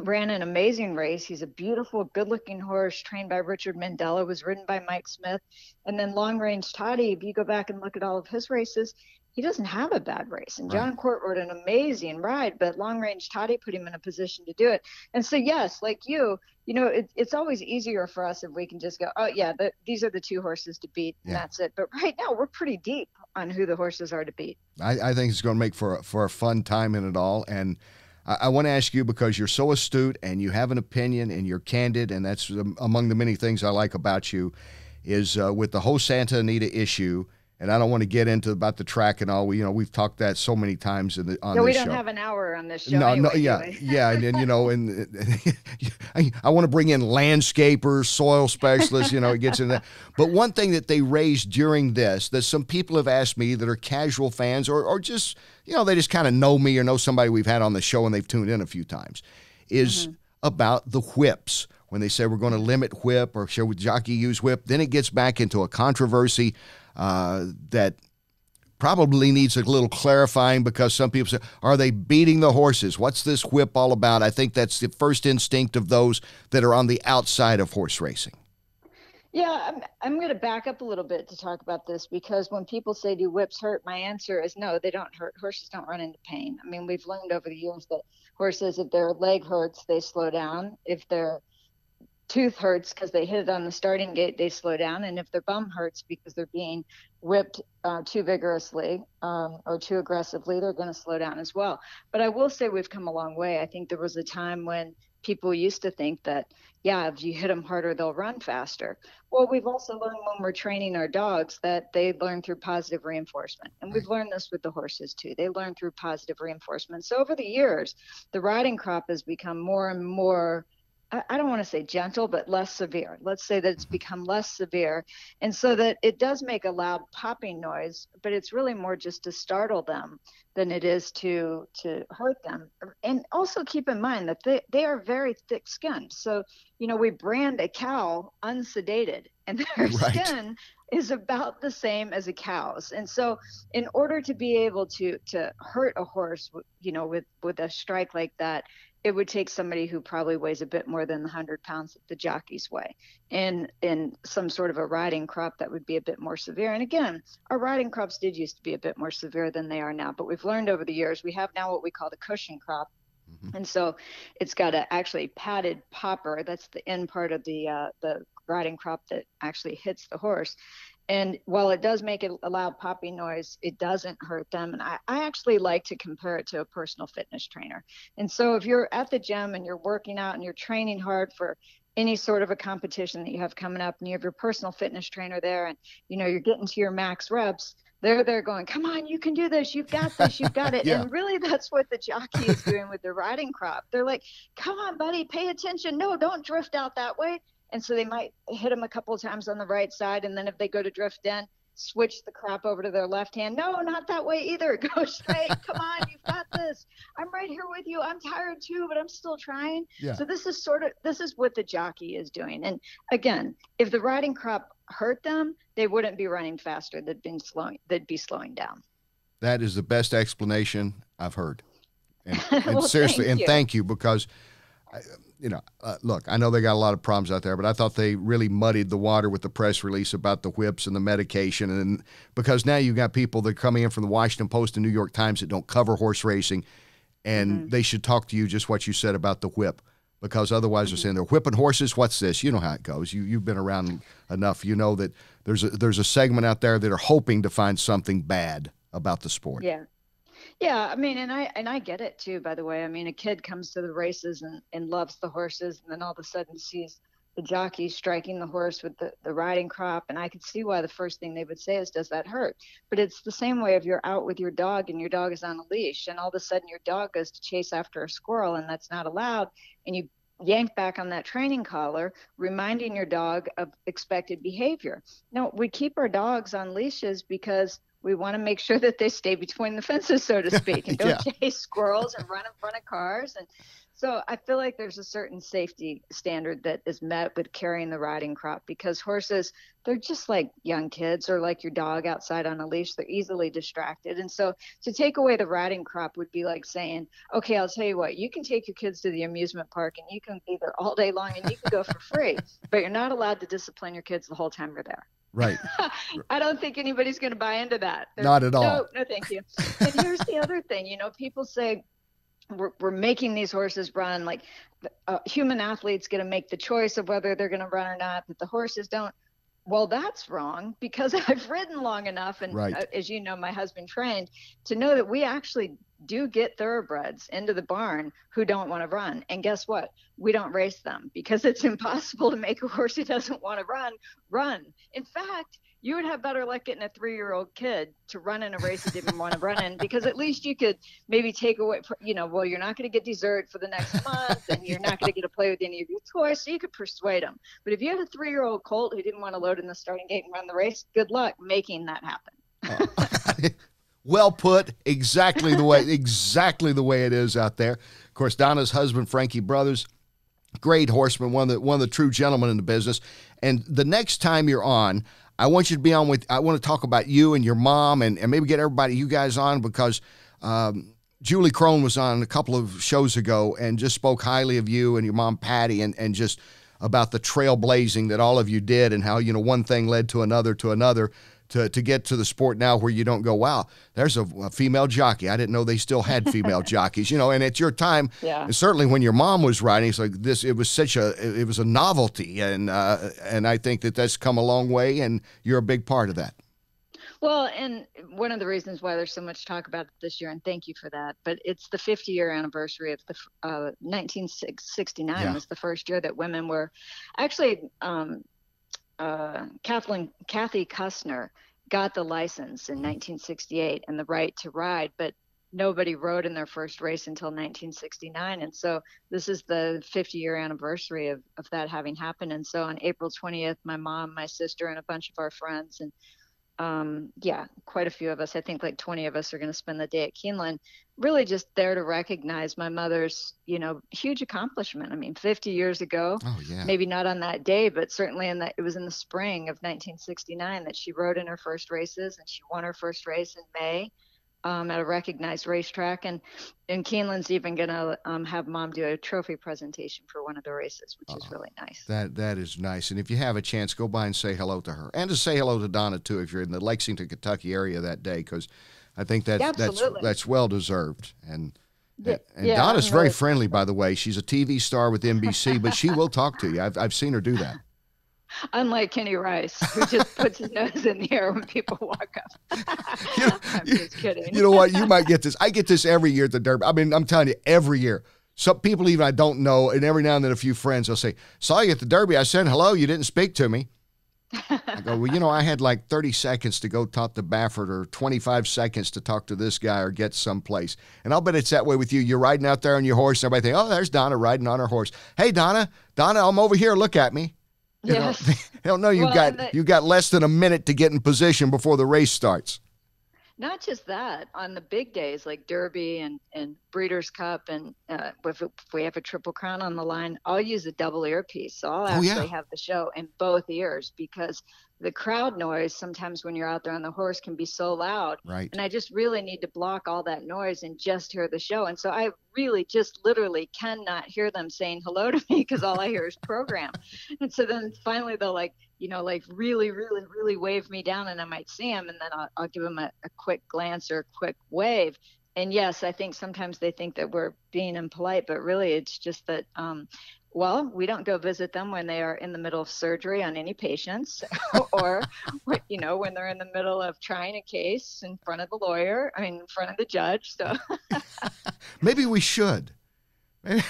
ran an amazing race. He's a beautiful, good-looking horse trained by Richard Mandella, was ridden by Mike Smith, and then Long Range Toddy. If you go back and look at all of his races, he doesn't have a bad race. And Jon Court rode an amazing ride, but Long Range Toddy put him in a position to do it. And so, yes, like you, you know, it, it's always easier for us if we can just go, oh yeah, the, these are the two horses to beat, and yeah. that's it. But right now, we're pretty deep on who the horses are to beat. I, I think it's going to make for for a fun time in it all, and. I, I want to ask you because you're so astute and you have an opinion and you're candid, and that's among the many things I like about you. Is uh, with the whole Santa Anita issue, and I don't want to get into about the track and all. We, you know, we've talked that so many times in the on no, we don't show. have an hour on this show. No, anyway, no, yeah, <laughs> yeah, and then you know, and <laughs> I, I want to bring in landscapers, soil specialists. You know, it gets into that. But one thing that they raised during this that some people have asked me that are casual fans or or just you know they just kind of know me or know somebody we've had on the show and they've tuned in a few times is mm-hmm. about the whips when they say we're going to limit whip or should jockey use whip. Then it gets back into a controversy uh, that probably needs a little clarifying because some people say, are they beating the horses? What's this whip all about? I think that's the first instinct of those that are on the outside of horse racing. Yeah, I'm, I'm going to back up a little bit to talk about this because when people say, do whips hurt? My answer is no, they don't hurt. Horses don't run into pain. I mean, we've learned over the years that horses, if their leg hurts, they slow down. If their tooth hurts because they hit it on the starting gate, they slow down. And if their bum hurts because they're being whipped uh, too vigorously um, or too aggressively, they're going to slow down as well. But I will say we've come a long way. I think there was a time when people used to think that, yeah, if you hit them harder, they'll run faster. Well, we've also learned when we're training our dogs that they learn through positive reinforcement. And we've learned this with the horses too. They learn through positive reinforcement. So over the years, the riding crop has become more and more I don't want to say gentle, but less severe. Let's say that it's mm-hmm. become less severe. And so that it does make a loud popping noise, but it's really more just to startle them than it is to to hurt them. And also keep in mind that they, they are very thick skinned. So, you know, we brand a cow unsedated and <laughs> their right. skin is about the same as a cow's. And so in order to be able to to hurt a horse, you know, with with a strike like that, it would take somebody who probably weighs a bit more than 100 pounds that the jockeys weigh and in some sort of a riding crop that would be a bit more severe. And again our riding crops did used to be a bit more severe than they are now but we've learned over the years we have now what we call the cushion crop. Mm-hmm. and so it's got a actually padded popper. That's the end part of the uh, the riding crop that actually hits the horse and while it does make a loud popping noise, it doesn't hurt them. And I, I actually like to compare it to a personal fitness trainer. And so if you're at the gym and you're working out and you're training hard for any sort of a competition that you have coming up and you have your personal fitness trainer there and you know you're getting to your max reps they're there going come on you can do this. You've got this. You've got <laughs> it. Yeah. and really that's what the jockey is doing with the riding crop. They're like come on buddy. Pay attention. No don't drift out that way and so they might hit them a couple of times on the right side, and then if they go to drift in, switch the crop over to their left hand. No, not that way either. <laughs> Go straight. Come on, you've got this. I'm right here with you. I'm tired too, but I'm still trying. Yeah. So this is sort of this is what the jockey is doing. And again, if the riding crop hurt them, they wouldn't be running faster. They'd been slowing. They'd be slowing down. That is the best explanation I've heard. And, <laughs> and well, seriously, and thank you because you know, uh, look, I know they got a lot of problems out there, but I thought they really muddied the water with the press release about the whips and the medication, and because now you've got people that are coming in from the Washington Post and New York Times that don't cover horse racing, and Mm-hmm. they should talk to you just what you said about the whip, because otherwise Mm-hmm. they're saying they're whipping horses. What's this? You know how it goes. You you've been around enough. You know that there's a there's a segment out there that are hoping to find something bad about the sport. Yeah. Yeah, I mean, and I and I get it too. By the way, I mean, a kid comes to the races and, and loves the horses, and then all of a sudden sees the jockey striking the horse with the, the riding crop, and I could see why the first thing they would say is, "Does that hurt?" But it's the same way if you're out with your dog and your dog is on a leash, and all of a sudden your dog goes to chase after a squirrel, and that's not allowed, and you yank back on that training collar, reminding your dog of expected behavior. No, we keep our dogs on leashes because we want to make sure that they stay between the fences, so to <laughs> speak, and don't chase squirrels and run in front of cars. And so I feel like there's a certain safety standard that is met with carrying the riding crop because horses, they're just like young kids or like your dog outside on a leash. They're easily distracted. And so to take away the riding crop would be like saying, okay, I'll tell you what, you can take your kids to the amusement park and you can be there all day long and you can go for free, <laughs> but you're not allowed to discipline your kids the whole time you're there. Right. <laughs> I don't think anybody's going to buy into that. They're, Not at all. No, no, thank you. And here's the other thing. You know, people say we're, we're making these horses run. Like uh, human athletes going to make the choice of whether they're going to run or not, but the horses don't. Well, that's wrong because <laughs> I've ridden long enough, and Right. uh, as you know, my husband trained to know that we actually do get thoroughbreds into the barn who don't want to run. And guess what? We don't race them because it's <laughs> impossible to make a horse who doesn't want to run run. In fact, you would have better luck getting a three-year-old kid to run in a race that didn't want to run in because at least you could maybe take away, you know, well, you're not going to get dessert for the next month and you're not going to get to play with any of your toys, so you could persuade them. But if you had a three-year-old colt who didn't want to load in the starting gate and run the race, good luck making that happen. Oh. <laughs> <laughs> well put. Exactly the way <laughs> exactly the way it is out there. Of course, Donna's husband, Frankie Brothers, great horseman, one of the one of the true gentlemen in the business. And the next time you're on, I want you to be on with. I want to talk about you and your mom, and, and maybe get everybody, you guys, on because. Um, Julie Krone was on a couple of shows ago and just spoke highly of you and your mom Patty and, and just about the trailblazing that all of you did and how you know one thing led to another to another to, to get to the sport now where you don't go wow there's a, a female jockey I didn't know they still had female <laughs> jockeys you know and at your time Yeah. and certainly when your mom was riding it's like this it was such a it it was a novelty and uh, and I think that that's come a long way and you're a big part of that Well, and one of the reasons why there's so much talk about it this year, and thank you for that, but it's the 50 year anniversary of the uh, 1969 Yeah. was the first year that women were actually um, uh, Kathleen Kathy Kusner got the license in 1968 and the right to ride, but nobody rode in their first race until 1969 and so this is the 50 year anniversary of, of that having happened. And so on april 20th my mom my sister and a bunch of our friends and um, yeah, quite a few of us. I think like 20 of us are going to spend the day at Keeneland, really just there to recognize my mother's, you know, huge accomplishment. I mean, 50 years ago, oh yeah maybe not on that day, but certainly in that it was in the spring of 1969 that she rode in her first races, and she won her first race in May. Um, at a recognized racetrack, and and Keeneland's even gonna um, have mom do a trophy presentation for one of the races, which is really nice. That that is nice. And if you have a chance, go by and say hello to her, and to say hello to Donna too, if you're in the Lexington, Kentucky area that day, because I think that's that's that's well deserved. And Yeah, and yeah, Donna's very friendly, by the way. She's a TV star with NBC, but she will talk to you. I've I've seen her do that. Unlike Kenny Rice, who just <laughs> puts his nose in the air when people walk up. <laughs> You know, <laughs> I'm just kidding. You know what? You might get this. I get this every year at the Derby. I mean, I'm telling you, every year. Some people even I don't know, and every now and then a few friends will say, "Saw you at the Derby. I said hello. You didn't speak to me." I go, well, you know, I had like 30 seconds to go talk to Baffert or 25 seconds to talk to this guy or get someplace. And I'll bet it's that way with you. You're riding out there on your horse, and everybody think, oh, there's Donna riding on her horse. Hey, Donna, Donna, I'm over here. Look at me. You know, they don't know you Well, got the- you got less than a minute to get in position before the race starts. Not just that, on the big days like Derby and, and Breeders' Cup, and uh, if, if we have a Triple Crown on the line, I'll use a double earpiece. So I'll Oh, actually yeah. have the show in both ears because the crowd noise sometimes when you're out there on the horse can be so loud. Right. And I just really need to block all that noise and just hear the show. And so I really just literally cannot hear them saying hello to me <laughs> because all I hear is program. and so then finally they'll like, you know, like really, really, really wave me down and I might see them and then I'll, I'll give them a, a quick glance or a quick wave. And yes, I think sometimes they think that we're being impolite, but really it's just that um, well, we don't go visit them when they are in the middle of surgery on any patients <laughs> or, you know, when they're in the middle of trying a case in front of the lawyer, I mean, in front of the judge. So <laughs> maybe we should.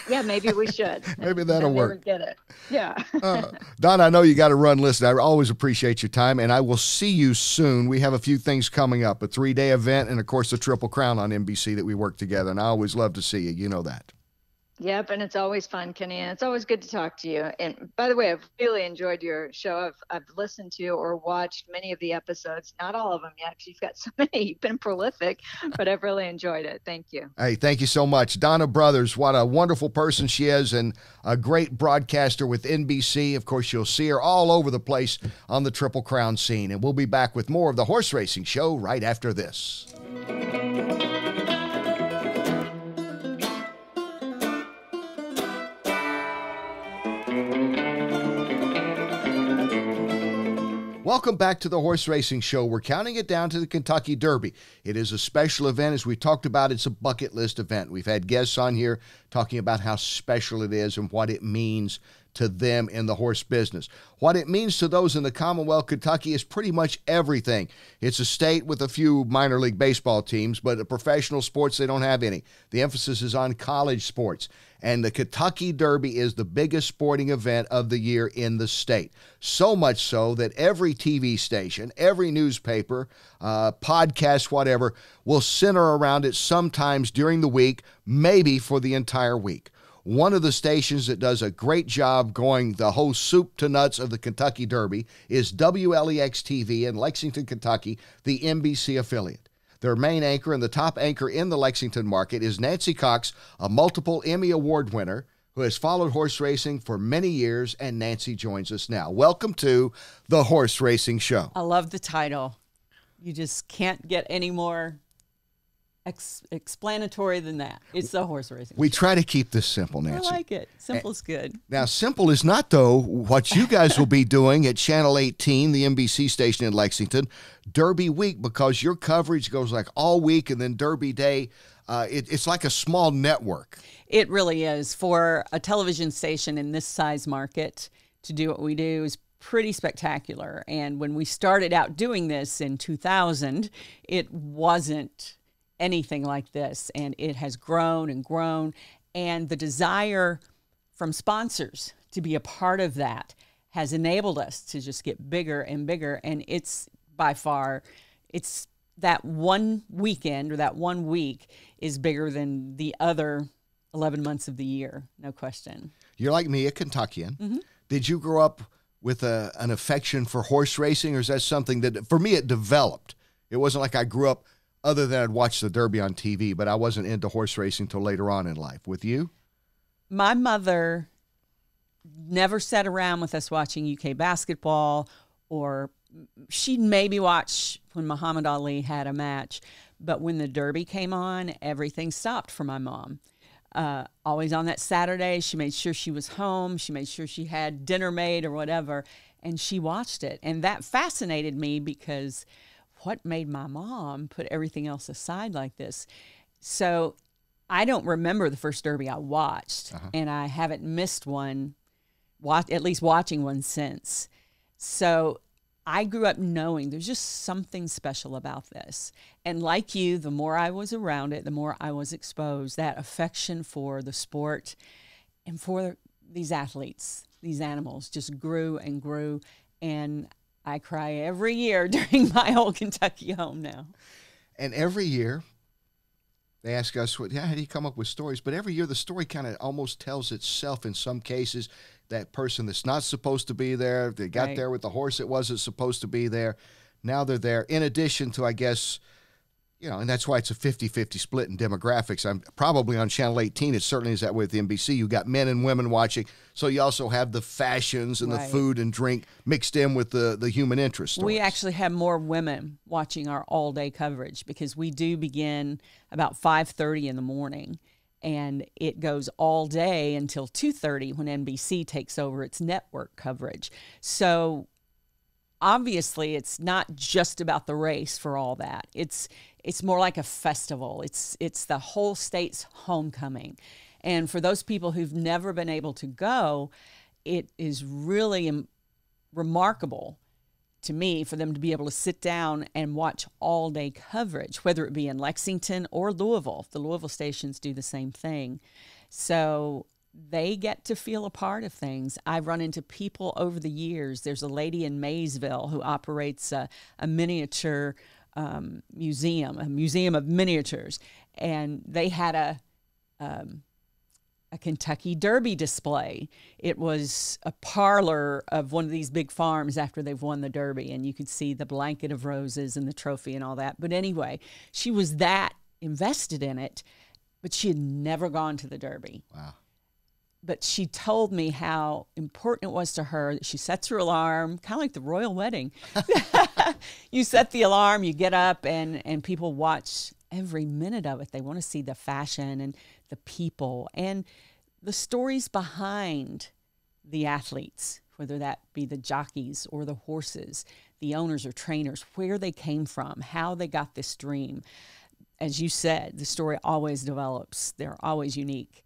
Yeah, maybe we <laughs> should. maybe that'll work. Get it. Yeah. uh, Don, I know you got to run. Listen, I always appreciate your time, and I will see you soon. We have a few things coming up a three day event, and of course, the Triple Crown on NBC that we work together. And I always love to see you. You know that. Yep, and it's always fun, Kenny, and it's always good to talk to you. And by the way, I've really enjoyed your show. I've, I've listened to or watched many of the episodes, not all of them yet, because you've got <laughs> so many. You've been prolific, but I've really enjoyed it. Thank you. Hey, thank you so much. Donna Brothers, what a wonderful person she is, and a great broadcaster with NBC. Of course, you'll see her all over the place on the Triple Crown scene. And we'll be back with more of the horse racing show right after this. Welcome back to the Horse Racing Show. We're counting it down to the Kentucky Derby. It is a special event. As we talked about, it's a bucket list event. We've had guests on here talking about how special it is and what it means to them in the horse business. What it means to those in the Commonwealth of Kentucky is pretty much everything. It's a state with a few minor league baseball teams, but the professional sports, they don't have any. The emphasis is on college sports. And the Kentucky Derby is the biggest sporting event of the year in the state. So much so that every TV station, every newspaper, uh, podcast, whatever, will center around it sometimes during the week, maybe for the entire week one of the stations that does a great job going the whole soup to nuts of the Kentucky Derby is WLEX TV in Lexington, Kentucky, the NBC affiliate. Their main anchor and the top anchor in the Lexington market is Nancy Cox, a multiple Emmy Award winner who has followed horse racing for many years, and Nancy joins us now. Welcome to the Horse Racing Show. I love the title. You just can't get any more ex- explanatory than that. It's the horse racing. We try to keep this simple, Nancy. I like it. Simple's good. Now, simple is not, though, what you guys will be doing at Channel 18, the NBC station in Lexington, Derby week, because your coverage goes like all week and then Derby day. Uh, it, it's like a small network. It really is. For a television station in this size market to do what we do is pretty spectacular. And when we started out doing this in 2000, it wasn't anything like this. And it has grown and grown. And the desire from sponsors to be a part of that has enabled us to just get bigger and bigger. And it's by far, it's that one weekend or that one week is bigger than the other 11 months of the year, no question. You're like me, a Kentuckian. Mm-hmm. Did you grow up with a, an affection for horse racing, or is that something that, for me, it developed? It wasn't like I grew up other than I'd watch the Derby on TV, but I wasn't into horse racing until later on in life. With you? My mother never sat around with us watching UK basketball, or she'd maybe watch when Muhammad Ali had a match. But when the Derby came on, everything stopped for my mom. Uh, always on that Saturday, she made sure she was home. She made sure she had dinner made or whatever, and she watched it. And that fascinated me because what made my mom put everything else aside like this? So I don't remember the first Derby I watched, uh-huh. and I haven't missed one, watch, at least watching one since. So I grew up knowing there's just something special about this. And like you, the more I was around it, the more I was exposed. That affection for the sport and for these athletes, these animals just grew and grew. And I cry every year <laughs> during my old Kentucky home now. And every year, they ask us, "What? How do you come up with stories?" But every year, the story kind of almost tells itself. In some cases, that person that's not supposed to be there, they got right. there with the horse that wasn't supposed to be there. Now they're there. In addition to, I guess, you know, and that's why it's a 50 50 split in demographics. I'm probably on channel 18. It certainly is that way with NBC. You got men and women watching. So you also have the fashions and the food and drink mixed in with the, the human interest. We actually have more women watching our all day coverage because we do begin about 5:30 in the morning and it goes all day until 2:30 when NBC takes over its network coverage. So obviously it's not just about the race for all that. It's it's more like a festival. It's it's the whole state's homecoming. And for those people who've never been able to go, it is really remarkable to me for them to be able to sit down and watch all day coverage, whether it be in Lexington or Louisville. The Louisville stations do the same thing. So they get to feel a part of things. I've run into people over the years. There's a lady in Maysville who operates a, a miniature um, museum, a museum of miniatures, and they had a a Kentucky Derby display. It was a parlor of one of these big farms after they've won the Derby, and you could see the blanket of roses and the trophy and all that. But anyway, she was that invested in it, but she had never gone to the Derby. Wow. But she told me how important it was to her. that She sets her alarm, kind of like the royal wedding. <laughs> you set the alarm, you get up, and and people watch every minute of it. They want to see the fashion and the people and the stories behind the athletes, whether that be the jockeys or the horses, the owners or trainers, where they came from, how they got this dream. As you said, the story always develops. They're always unique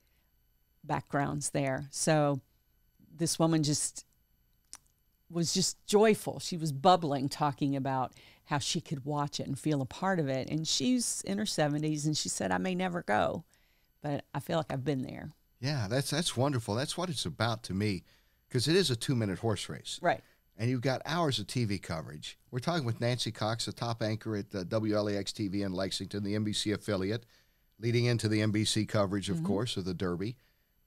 backgrounds there. So this woman just was just joyful. She was bubbling, talking about how she could watch it and feel a part of it. And she's in her 70s, and she said, I may never go, but I feel like I've been there. Yeah, that's that's wonderful. That's what it's about to me, because it is a two minute horse race, Right. and you've got hours of TV coverage. We're talking with Nancy Cox, the top anchor at uh, WLEX TV in Lexington, the NBC affiliate, leading into the NBC coverage, of course, of the Derby.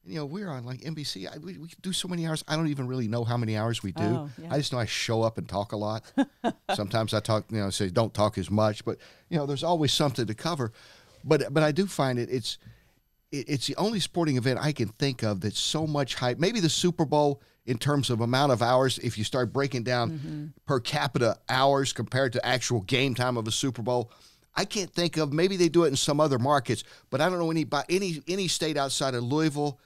You know, we're on like NBC. I, we, we do so many hours. I don't even really know how many hours we do. Oh, yeah. I just know I show up and talk a lot. <laughs> Sometimes I talk, you know, say don't talk as much, but you know, there's always something to cover. But but I do find it it's it, it's the only sporting event I can think of that's so much hype. Maybe the Super Bowl in terms of amount of hours, if you start breaking down mm-hmm. per capita hours compared to actual game time of a Super Bowl. I can't think of maybe they do it in some other markets, but I don't know any by any any state outside of Louisville,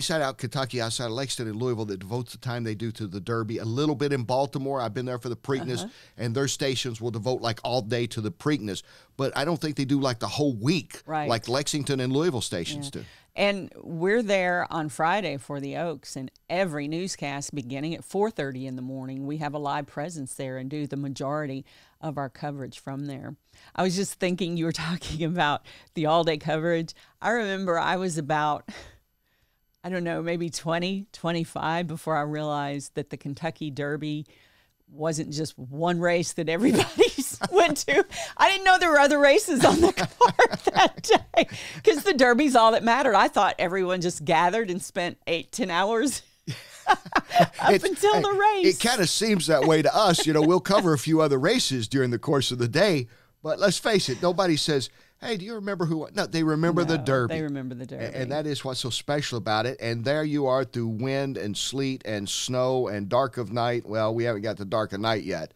state out Kentucky outside of Lexington and Louisville that devotes the time they do to the Derby. A little bit in Baltimore. I've been there for the Preakness, uh-huh. and their stations will devote like all day to the Preakness. But I don't think they do like the whole week, Right. like Lexington and Louisville stations do. And we're there on Friday for the Oaks, and every newscast beginning at 4:30 in the morning, we have a live presence there and do the majority of our coverage from there. I was just thinking you were <laughs> talking about the all-day coverage. I remember I was about <laughs> I don't know, maybe 20, 25 before I realized that the Kentucky Derby wasn't just one race that everybody <laughs> went to. I didn't know there were other races on the <laughs> card that day because the Derby's all that mattered. I thought everyone just gathered and spent eight, ten hours <laughs> up It's- until the race. It kind of seems that way to us. You know, we'll cover a few other races during the course of the day, but let's face it, nobody says, "Hey, do you remember who?" won?" No, they remember the No, Derby. They remember the Derby. And that is what's so special about it. And there you are through wind and sleet and snow and dark of night. Well, we haven't got the dark of night yet.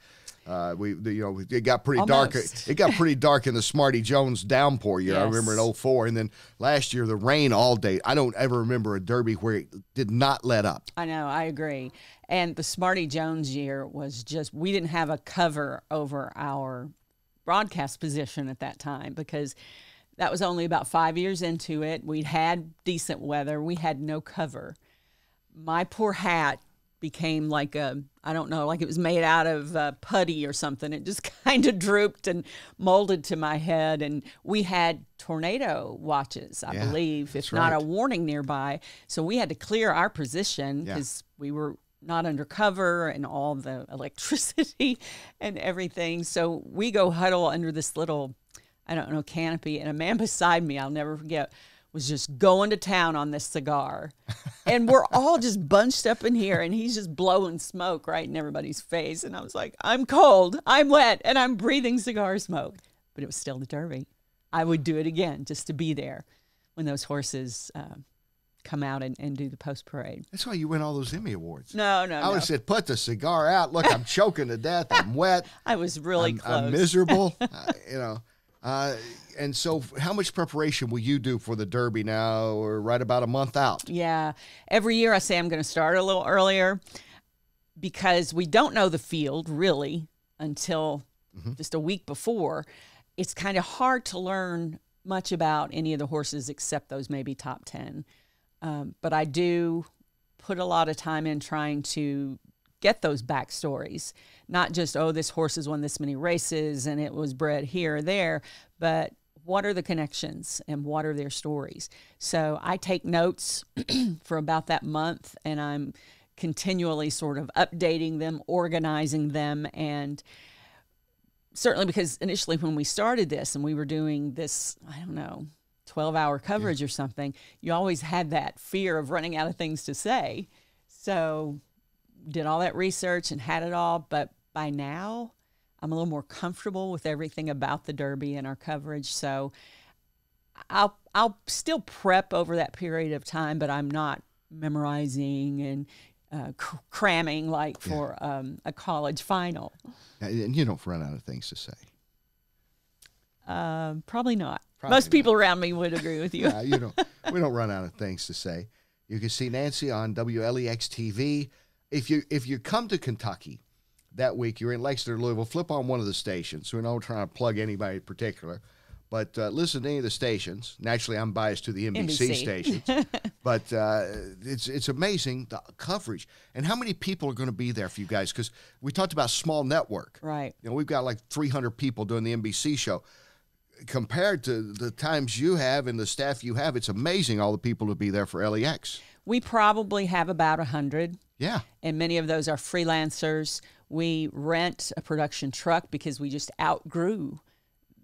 Uh, we, the- you know, it got pretty dark. It got pretty dark in the Smarty Jones downpour year. I remember in 04. And then last year, the rain all day. I don't ever remember a derby where it did not let up. I know, I agree. And the Smarty Jones year was just, we didn't have a cover over our broadcast position at that time because that was only about five years into it. We'd had decent weather, we had no cover. My poor hat became like a, I don't know, like it was made out of uh, putty or something. It just <laughs> kind of drooped and molded to my head. And we had tornado watches, I Yeah, believe, if that's not a warning nearby. So we had to clear our position Yeah. because we were not undercover and all the <laughs> electricity and everything. So we go huddle under this little, I don't know, canopy. And a man <laughs> beside me, I'll never forget, was just going to town on this cigar. <laughs> And we're all just bunched up in here and he's just blowing smoke right in everybody's face. And I was like, I'm cold, I'm wet, and I'm breathing cigar smoke. But it was still the Derby. I would do it again just to be there when those horses uh, come out and, and do the post parade. That's why you win all those Emmy awards. No, no, I no. would have said, put the cigar out. Look, I'm <laughs> choking to death. I'm wet. <laughs> I was really I'm, close. I'm miserable. <laughs> uh, you know. Uh, and so, how much preparation will you do for the Derby now? Or right about a month out. Yeah. Every year I say I'm going to start a little earlier because we don't know the field really until just a week before. It's kind of hard to learn much about any of the horses except those maybe top 10. Um, but I do put a lot of time in trying to get those backstories, not just, oh, this horse has won this many races and it was bred here or there, but what are the connections and what are their stories? So I take notes <clears throat> for about that month and I'm continually sort of updating them, organizing them, and certainly because initially when we started this and we were doing this, I don't know, 12 hour coverage or something, you always had that fear of running out of things to say. So did all that research and had it all, but by now I'm a little more comfortable with everything about the Derby and our coverage. So I'll I'll still prep over that period of time, but I'm not memorizing and uh, cr- cramming like for um, a college final. And you don't run out of things to say. Um, probably not. Probably Most people around me would agree with you. <laughs> Yeah, you don't. we don't run out of things to say. You can see Nancy on WLEX TV. If you if you come to Kentucky that week, you're in Lexington, or Louisville. Flip on one of the stations. We're not trying to plug anybody in particular, but uh, listen to any of the stations. Naturally, I'm biased to the NBC, NBC. stations, <laughs> but uh, it's it's amazing the coverage and how many people are going to be there for you guys. Because we talked about small network. Right. You know, we've got like 300 people doing the NBC show. Compared to the times you have and the staff you have, it's amazing all the people to be there for LEX. We probably have about a hundred. Yeah. and many of those are freelancers. We rent a production truck because we just outgrew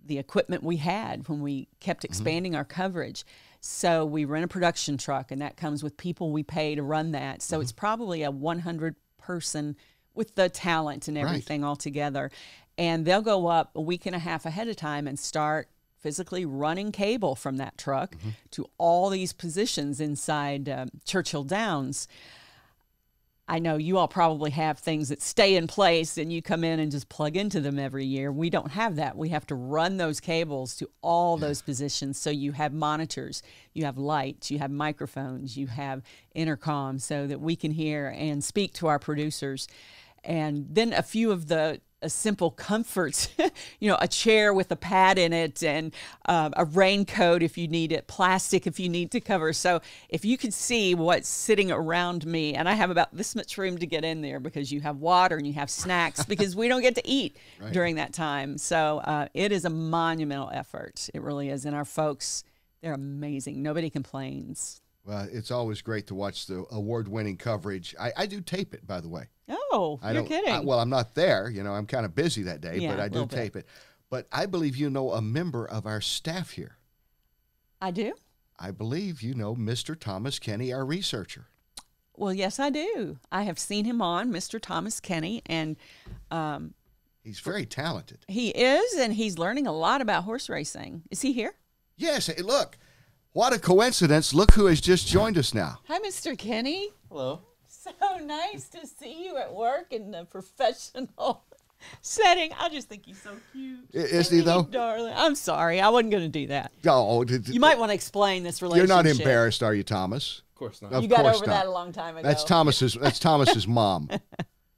the equipment we had when we kept mm-hmm. expanding our coverage. So we rent a production truck, and that comes with people we pay to run that. So it's mm-hmm. probably a 100 person with the talent and Right. everything all together. And they'll go up a week and a half ahead of time and start physically running cable from that truck to all these positions inside um, Churchill Downs. I know you all probably have things that stay in place and you come in and just plug into them every year. We don't have that. We have to run those cables to all those positions. So you have monitors, you have lights, you have microphones, you have intercom so that we can hear and speak to our producers. And then a few of the uh, simple comforts, <laughs> you know, a chair with a pad in it and um, a raincoat if you need it, plastic if you need to cover. So if you could see what's sitting around me, and I have about this much room to get in there because you have water and you have snacks <laughs> because we don't get to eat during that time. So uh, it is a monumental effort. It really is. And our folks, they're amazing. Nobody complains. Well, it's always great to watch the award-winning coverage. I, I do tape it, by the way. Oh, I you're kidding. I, well, I'm not there. You know, I'm kind of busy that day, Yeah, but I do little bit. tape it. But I believe you know a member of our staff here. I do. I believe you know Mr. Thomas Kenny, our researcher. Well, yes, I do. I have seen him on Mr. Thomas Kenny, and um, He's very talented. he is, and he's learning a lot about horse racing. Is he here? Yes. Hey, look, what a coincidence. Look who has just joined us now. Hi, Mr. Kenny. Hello. So <laughs> nice to see you at work in a professional <laughs> setting. I just think he's so cute. I- is he, though? darling? I'm sorry, I wasn't going to do that. Oh, d- d- You might want to explain this relationship. You're not embarrassed, are you, Thomas? Of course not. Of You got course over not. that a long time ago. That's Thomas's. <laughs> That's Thomas's mom,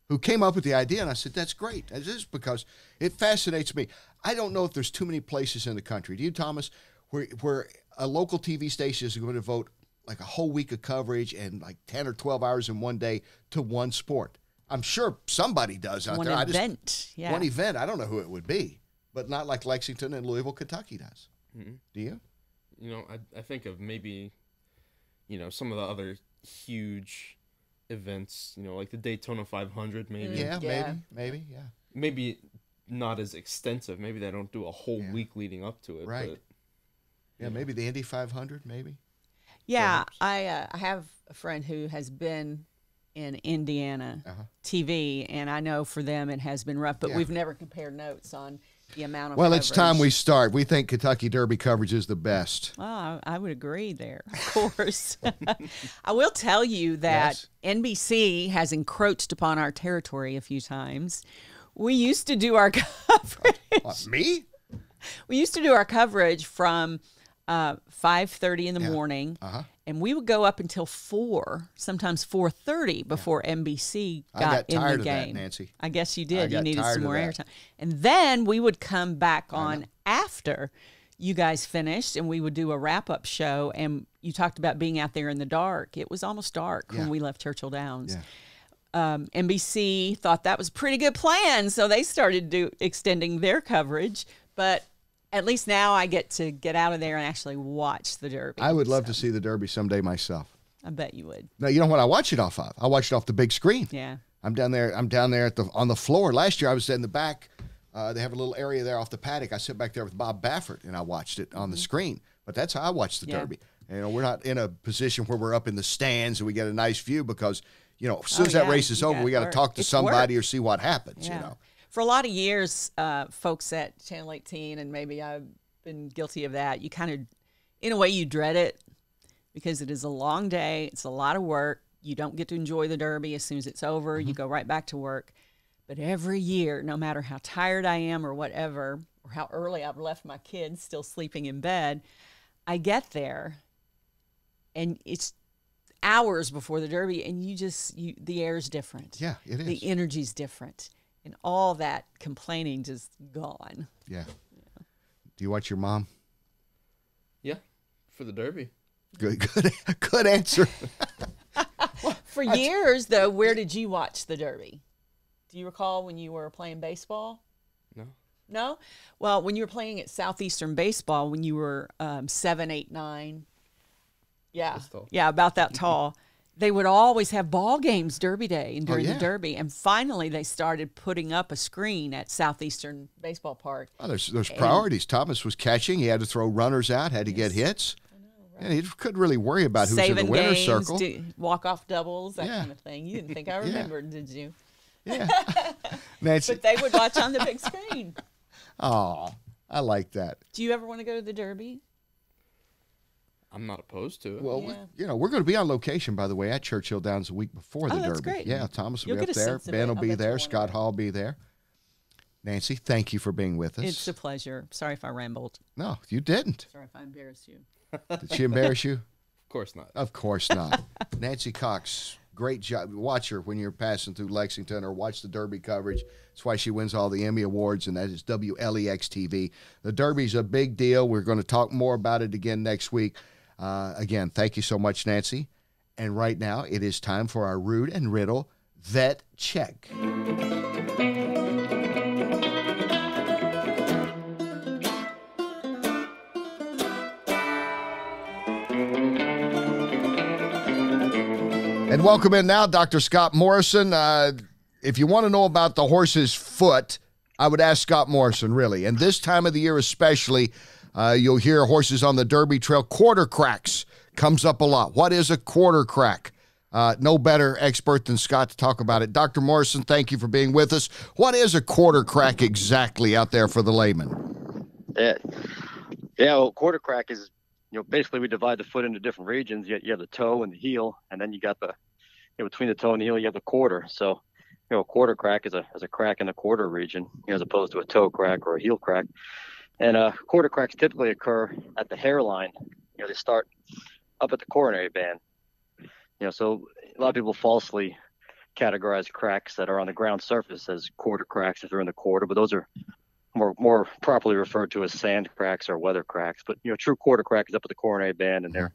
who came up with the idea, and I said, "That's great." This is because it fascinates me. I don't know if there's too many places in the country. Do you, Thomas, where where a local TV station is going to devote like a whole week of coverage and like ten or twelve hours in one day to one sport? I'm sure somebody does out One there. I just- event. yeah. One event. I don't know who it would be, but not like Lexington and Louisville, Kentucky does. Mhm. Do you? You know, I, I think of maybe, you know, some of the other huge events, you know, like the Daytona 500, maybe. Yeah, Yeah. maybe, maybe, yeah. Maybe not as extensive. Maybe they don't do a whole Yeah. week leading up to it. Right. But Yeah, maybe the Indy 500, maybe. Yeah, perhaps. I uh, I have a friend who has been in Indiana Uh-huh. TV, and I know for them it has been rough. But Yeah. we've never compared notes on the amount of Well, it's time we start. We think Kentucky Derby coverage is the best. I, I would agree there, of course. <laughs> I will tell you that NBC has encroached upon our territory a few times. We used to do our <laughs> coverage. What, me? We used to do our coverage from uh, five thirty in the morning, Uh-huh. and we would go up until four, sometimes four thirty before NBC I got, got in tired the of that, game. Nancy. I guess you did. You needed some more airtime, and then we would come back on after you guys finished, and we would do a wrap up show. And you talked about being out there in the dark. It was almost dark Yeah. when we left Churchill Downs Yeah. um, NBC thought that was a pretty good plan, so they started do extending their coverage. But at least now I get to get out of there and actually watch the Derby. I would love So to see the Derby someday myself. I bet you would. Now, you know what I watch it off of? I watch it off the big screen. Yeah. I'm down there. I'm down there at the on the floor. Last year, I was in the back. Uh, they have a little area there off the paddock. I sit back there with Bob Baffert, and I watched it on the screen. But that's how I watch the Mm-hmm. Yeah. Derby. You know, we're not in a position where we're up in the stands and we get a nice view because you know as soon Oh, as that yeah, race is over, got we got to talk to It's somebody work. or see what happens. You know. For a lot of years, uh, folks at Channel 18, and maybe I've been guilty of that, you kind of, in a way, you dread it because it is a long day. It's a lot of work. You don't get to enjoy the Derby as soon as it's over. Mm-hmm. You go right back to work. But every year, no matter how tired I am or whatever, or how early I've left my kids still sleeping in bed, I get there and it's hours before the Derby, and you just, you, the air's different Yeah, it is. the energy's different and all that complaining just gone yeah. Do you watch your mom? Yeah, for the Derby. Good, good, <laughs> good answer. <laughs> for <laughs> years though where did you watch the derby do you recall when you were playing baseball No. no well when you were playing at southeastern baseball when you were um, seven eight nine yeah yeah about that tall they would always have ball games derby day and during Oh, yeah. the derby and finally they started putting up a screen at southeastern baseball park Well, there's there's priorities. Thomas was catching. He had to throw runners out. Had to get hits. And he couldn't really worry about who's in the winner's circle. walk off doubles, that Yeah. kind of thing. You didn't think I <laughs> remembered, did you? yeah. <laughs> Nancy. But they would watch on the big screen. <laughs> Oh, I like that. Do you ever want to go to the Derby? I'm not opposed to it. Well, we- you know, we're going to be on location, by the way, at Churchill Downs the week before the Oh, Derby. that's great. Yeah, Thomas will You'll be up there. Ben it. will be there. Scott wanna- Hall will be there. Nancy, thank you for being with us. It's a pleasure. Sorry if I rambled. no, you didn't. Sorry if I embarrassed you. Did she embarrass you? <laughs> of course not. Of course not. <laughs> Nancy Cox, great job. Watch her when you're passing through Lexington or watch the Derby coverage. That's why she wins all the Emmy Awards, and that is WLEX TV. The Derby's a big deal. We're going to talk more about it again next week. Uh, again, thank you so much, Nancy. And right now, it is time for our Rood and Riddle Vet Check. And welcome in now, Dr. Scott Morrison. Uh, if you want to know about the horse's foot, I would ask Scott Morrison, really. And this time of the year, especially, uh, you'll hear horses on the Derby Trail. Quarter cracks comes up a lot. What is a quarter crack? Uh, no better expert than Scott to talk about it. Dr. Morrison, thank you for being with us. What is a quarter crack exactly out there for the layman? Yeah, yeah. Well, quarter crack is, you know, basically we divide the foot into different regions. You, you have the toe and the heel, and then you got the, you know, between the toe and the heel, you have the quarter. So, you know, a quarter crack is a is a crack in the quarter region, you know, as opposed to a toe crack or a heel crack. And uh, quarter cracks typically occur at the hairline. You know, they start up at the coronary band. You know, so a lot of people falsely categorize cracks that are on the ground surface as quarter cracks if they're in the quarter, but those are more more properly referred to as sand cracks or weather cracks. But you know, true quarter crack is up at the coronary band, and they're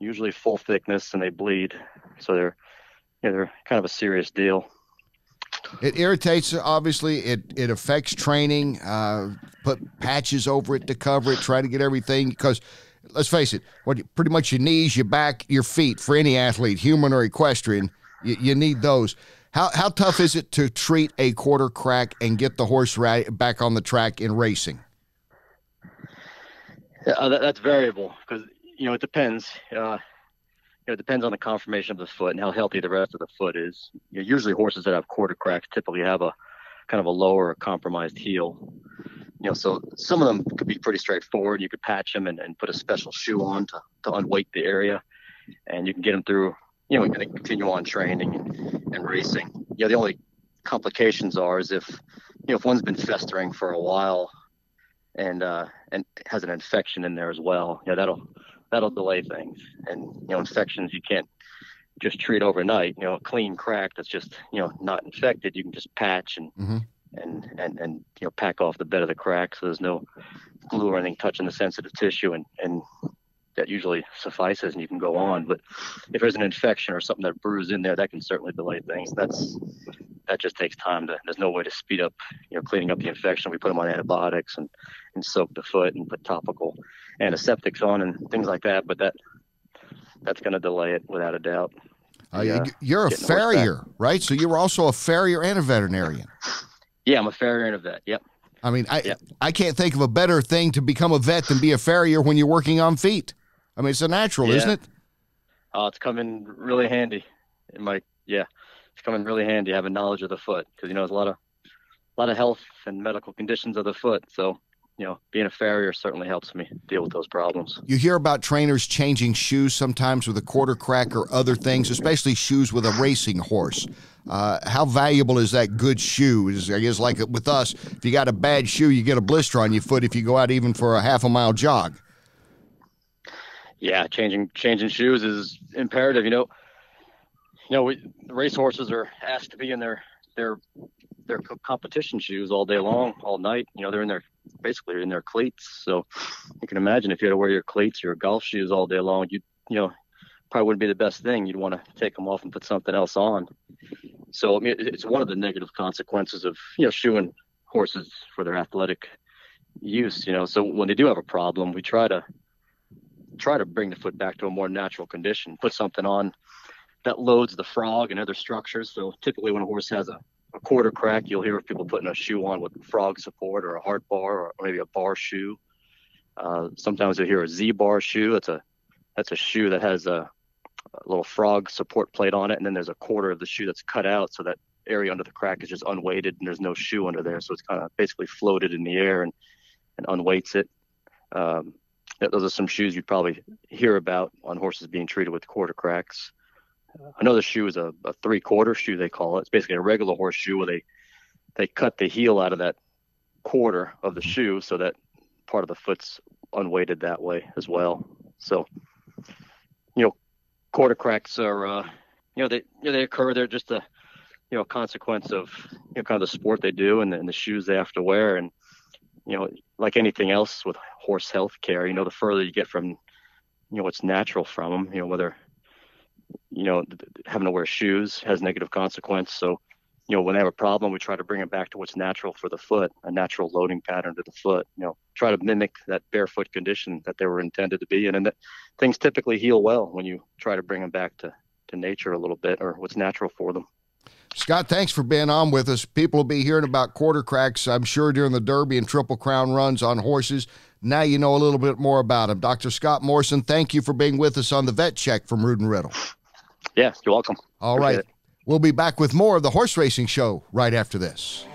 usually full thickness and they bleed, so they're you know, they're kind of a serious deal. It irritates, obviously. It it affects training. Uh, put patches over it to cover it. Try to get everything because, let's face it, what pretty much your knees, your back, your feet for any athlete, human or equestrian, you, you need those. How how tough is it to treat a quarter crack and get the horse back on the track in racing? Uh, that, that's variable because you know it depends. Uh, you know, it depends on the conformation of the foot and how healthy the rest of the foot is. You know, usually horses that have quarter cracks typically have a kind of a lower compromised heel. You know, so some of them could be pretty straightforward. You could patch them and, and put a special shoe on to, to unweight the area, and you can get them through. You know, and continue on training and, and racing. You know, the only complications are is if you know if one's been festering for a while and uh, and has an infection in there as well. Yeah, that'll that'll delay things. And you know, infections you can't just treat overnight. You know, a clean crack that's just you know not infected, you can just patch and Mhm. and and and you know pack off the bed of the crack so there's no glue or anything touching the sensitive tissue and and that usually suffices and you can go on. But if there's an infection or something that brews in there, that can certainly delay things. That's that just takes time to there's no way to speed up you know cleaning up the infection we put them on antibiotics and and soak the foot and put topical antiseptics on and things like that but that that's going to delay it without a doubt Uh, Yeah. you- You're a Getting the horse back. farrier, right? So you were also a farrier and a veterinarian. yeah i'm a farrier and a vet yep I mean, I Yep. I can't think of a better thing to become a vet than be a farrier when you're working on feet. I mean, it's a natural, Yeah. isn't it? uh, it's coming really handy in my yeah it's coming really handy having knowledge of the foot because you know there's a lot of a lot of health and medical conditions of the foot so you know being a farrier certainly helps me deal with those problems You hear about trainers changing shoes sometimes with a quarter crack or other things, especially shoes with a racing horse. Uh, how valuable is that good shoe? Is I guess like with us, if you got a bad shoe, you get a blister on your foot if you go out even for a half a mile jog. yeah, changing changing shoes is imperative. You know, you know, we, the race horses are asked to be in their their their co- competition shoes all day long, all night. You know, they're in their basically in their cleats. So you can imagine if you had to wear your cleats, your golf shoes all day long, you you know, probably wouldn't be the best thing. You'd want to take them off and put something else on. So I mean, it's one of the negative consequences of you know shoeing horses for their athletic use. You know, so when they do have a problem, we try to try to bring the foot back to a more natural condition. Put something on that loads the frog and other structures. So typically, when a horse has a, a quarter crack, you'll hear of people putting a shoe on with frog support or a hard bar or maybe a bar shoe. Uh, sometimes you'll hear a Z bar shoe. That's a that's a shoe that has a, a little frog support plate on it, and then there's a quarter of the shoe that's cut out so that area under the crack is just unweighted and there's no shoe under there. So it's kind of basically floated in the air and and unweights it. Um, those are some shoes you'd probably hear about on horses being treated with quarter cracks. Another shoe is a, a three quarter shoe they call it. It's basically a regular horseshoe where they they cut the heel out of that quarter of the shoe so that part of the foot's unweighted that way as well. So you know, quarter cracks are uh, you know they you know, they occur. They're just a you know consequence of you know kind of the sport they do and, the- and the shoes they have to wear and you know like anything else with horse health care you know the further you get from you know what's natural from them you know whether you know having to wear shoes has negative consequence so you know when they have a problem we try to bring it back to what's natural for the foot a natural loading pattern to the foot you know try to mimic that barefoot condition that they were intended to be in and that things typically heal well when you try to bring them back to to nature a little bit or what's natural for them Scott, thanks for being on with us. People will be hearing about quarter cracks, I'm sure, during the Derby and Triple Crown runs on horses. Now you know a little bit more about them. Dr. Scott Morrison, thank you for being with us on the vet check from Rood and Riddle. Yeah you're welcome All Appreciate right. it. We'll be back with more of the horse racing show right after this.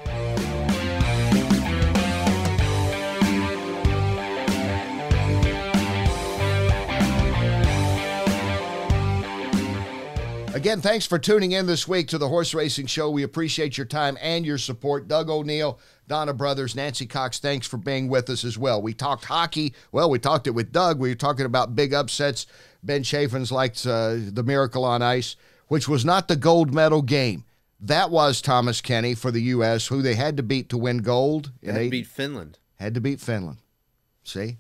Again, thanks for tuning in this week to the Horse Racing Show. We appreciate your time and your support. Doug O'Neill, Donna Brothers, Nancy Cox, thanks for being with us as well. We talked hockey. Well, we talked it with Doug. We were talking about big upsets. Ben Chaffins liked uh, the Miracle on Ice, which was not the gold medal game. That was Thomas Kenny for the U.S., who they had to beat to win gold. They had to beat Finland. had to beat Finland. See?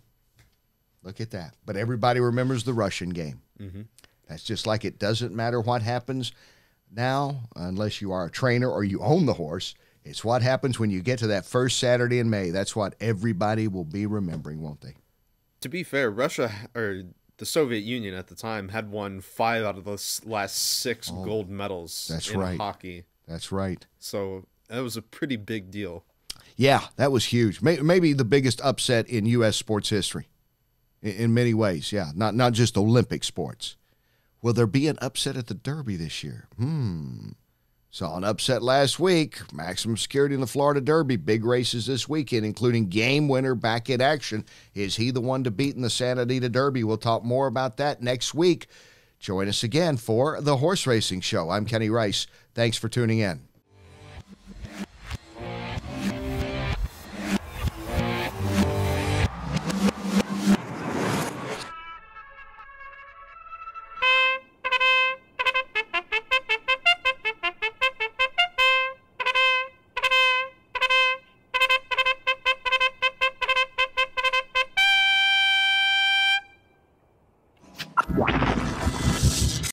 Look at that. But everybody remembers the Russian game. Mhm. That's just like it doesn't matter what happens now, unless you are a trainer or you own the horse. It's what happens when you get to that first Saturday in May. That's what everybody will be remembering, won't they? To be fair, Russia or the Soviet Union at the time had won five out of the last six gold medals Oh, that's in right. hockey. That's right. So that was a pretty big deal. Yeah, that was huge. Maybe the biggest upset in U.S. sports history, in, in many ways. Yeah, not not just Olympic sports. Will there be an upset at the Derby this year? Hmm. Saw an upset last week. Maximum security in the Florida Derby. Big races this weekend, including game winner back in action. Is he the one to beat in the Santa Anita Derby? We'll talk more about that next week. Join us again for the Horse Racing Show. I'm Kenny Rice. Thanks for tuning in.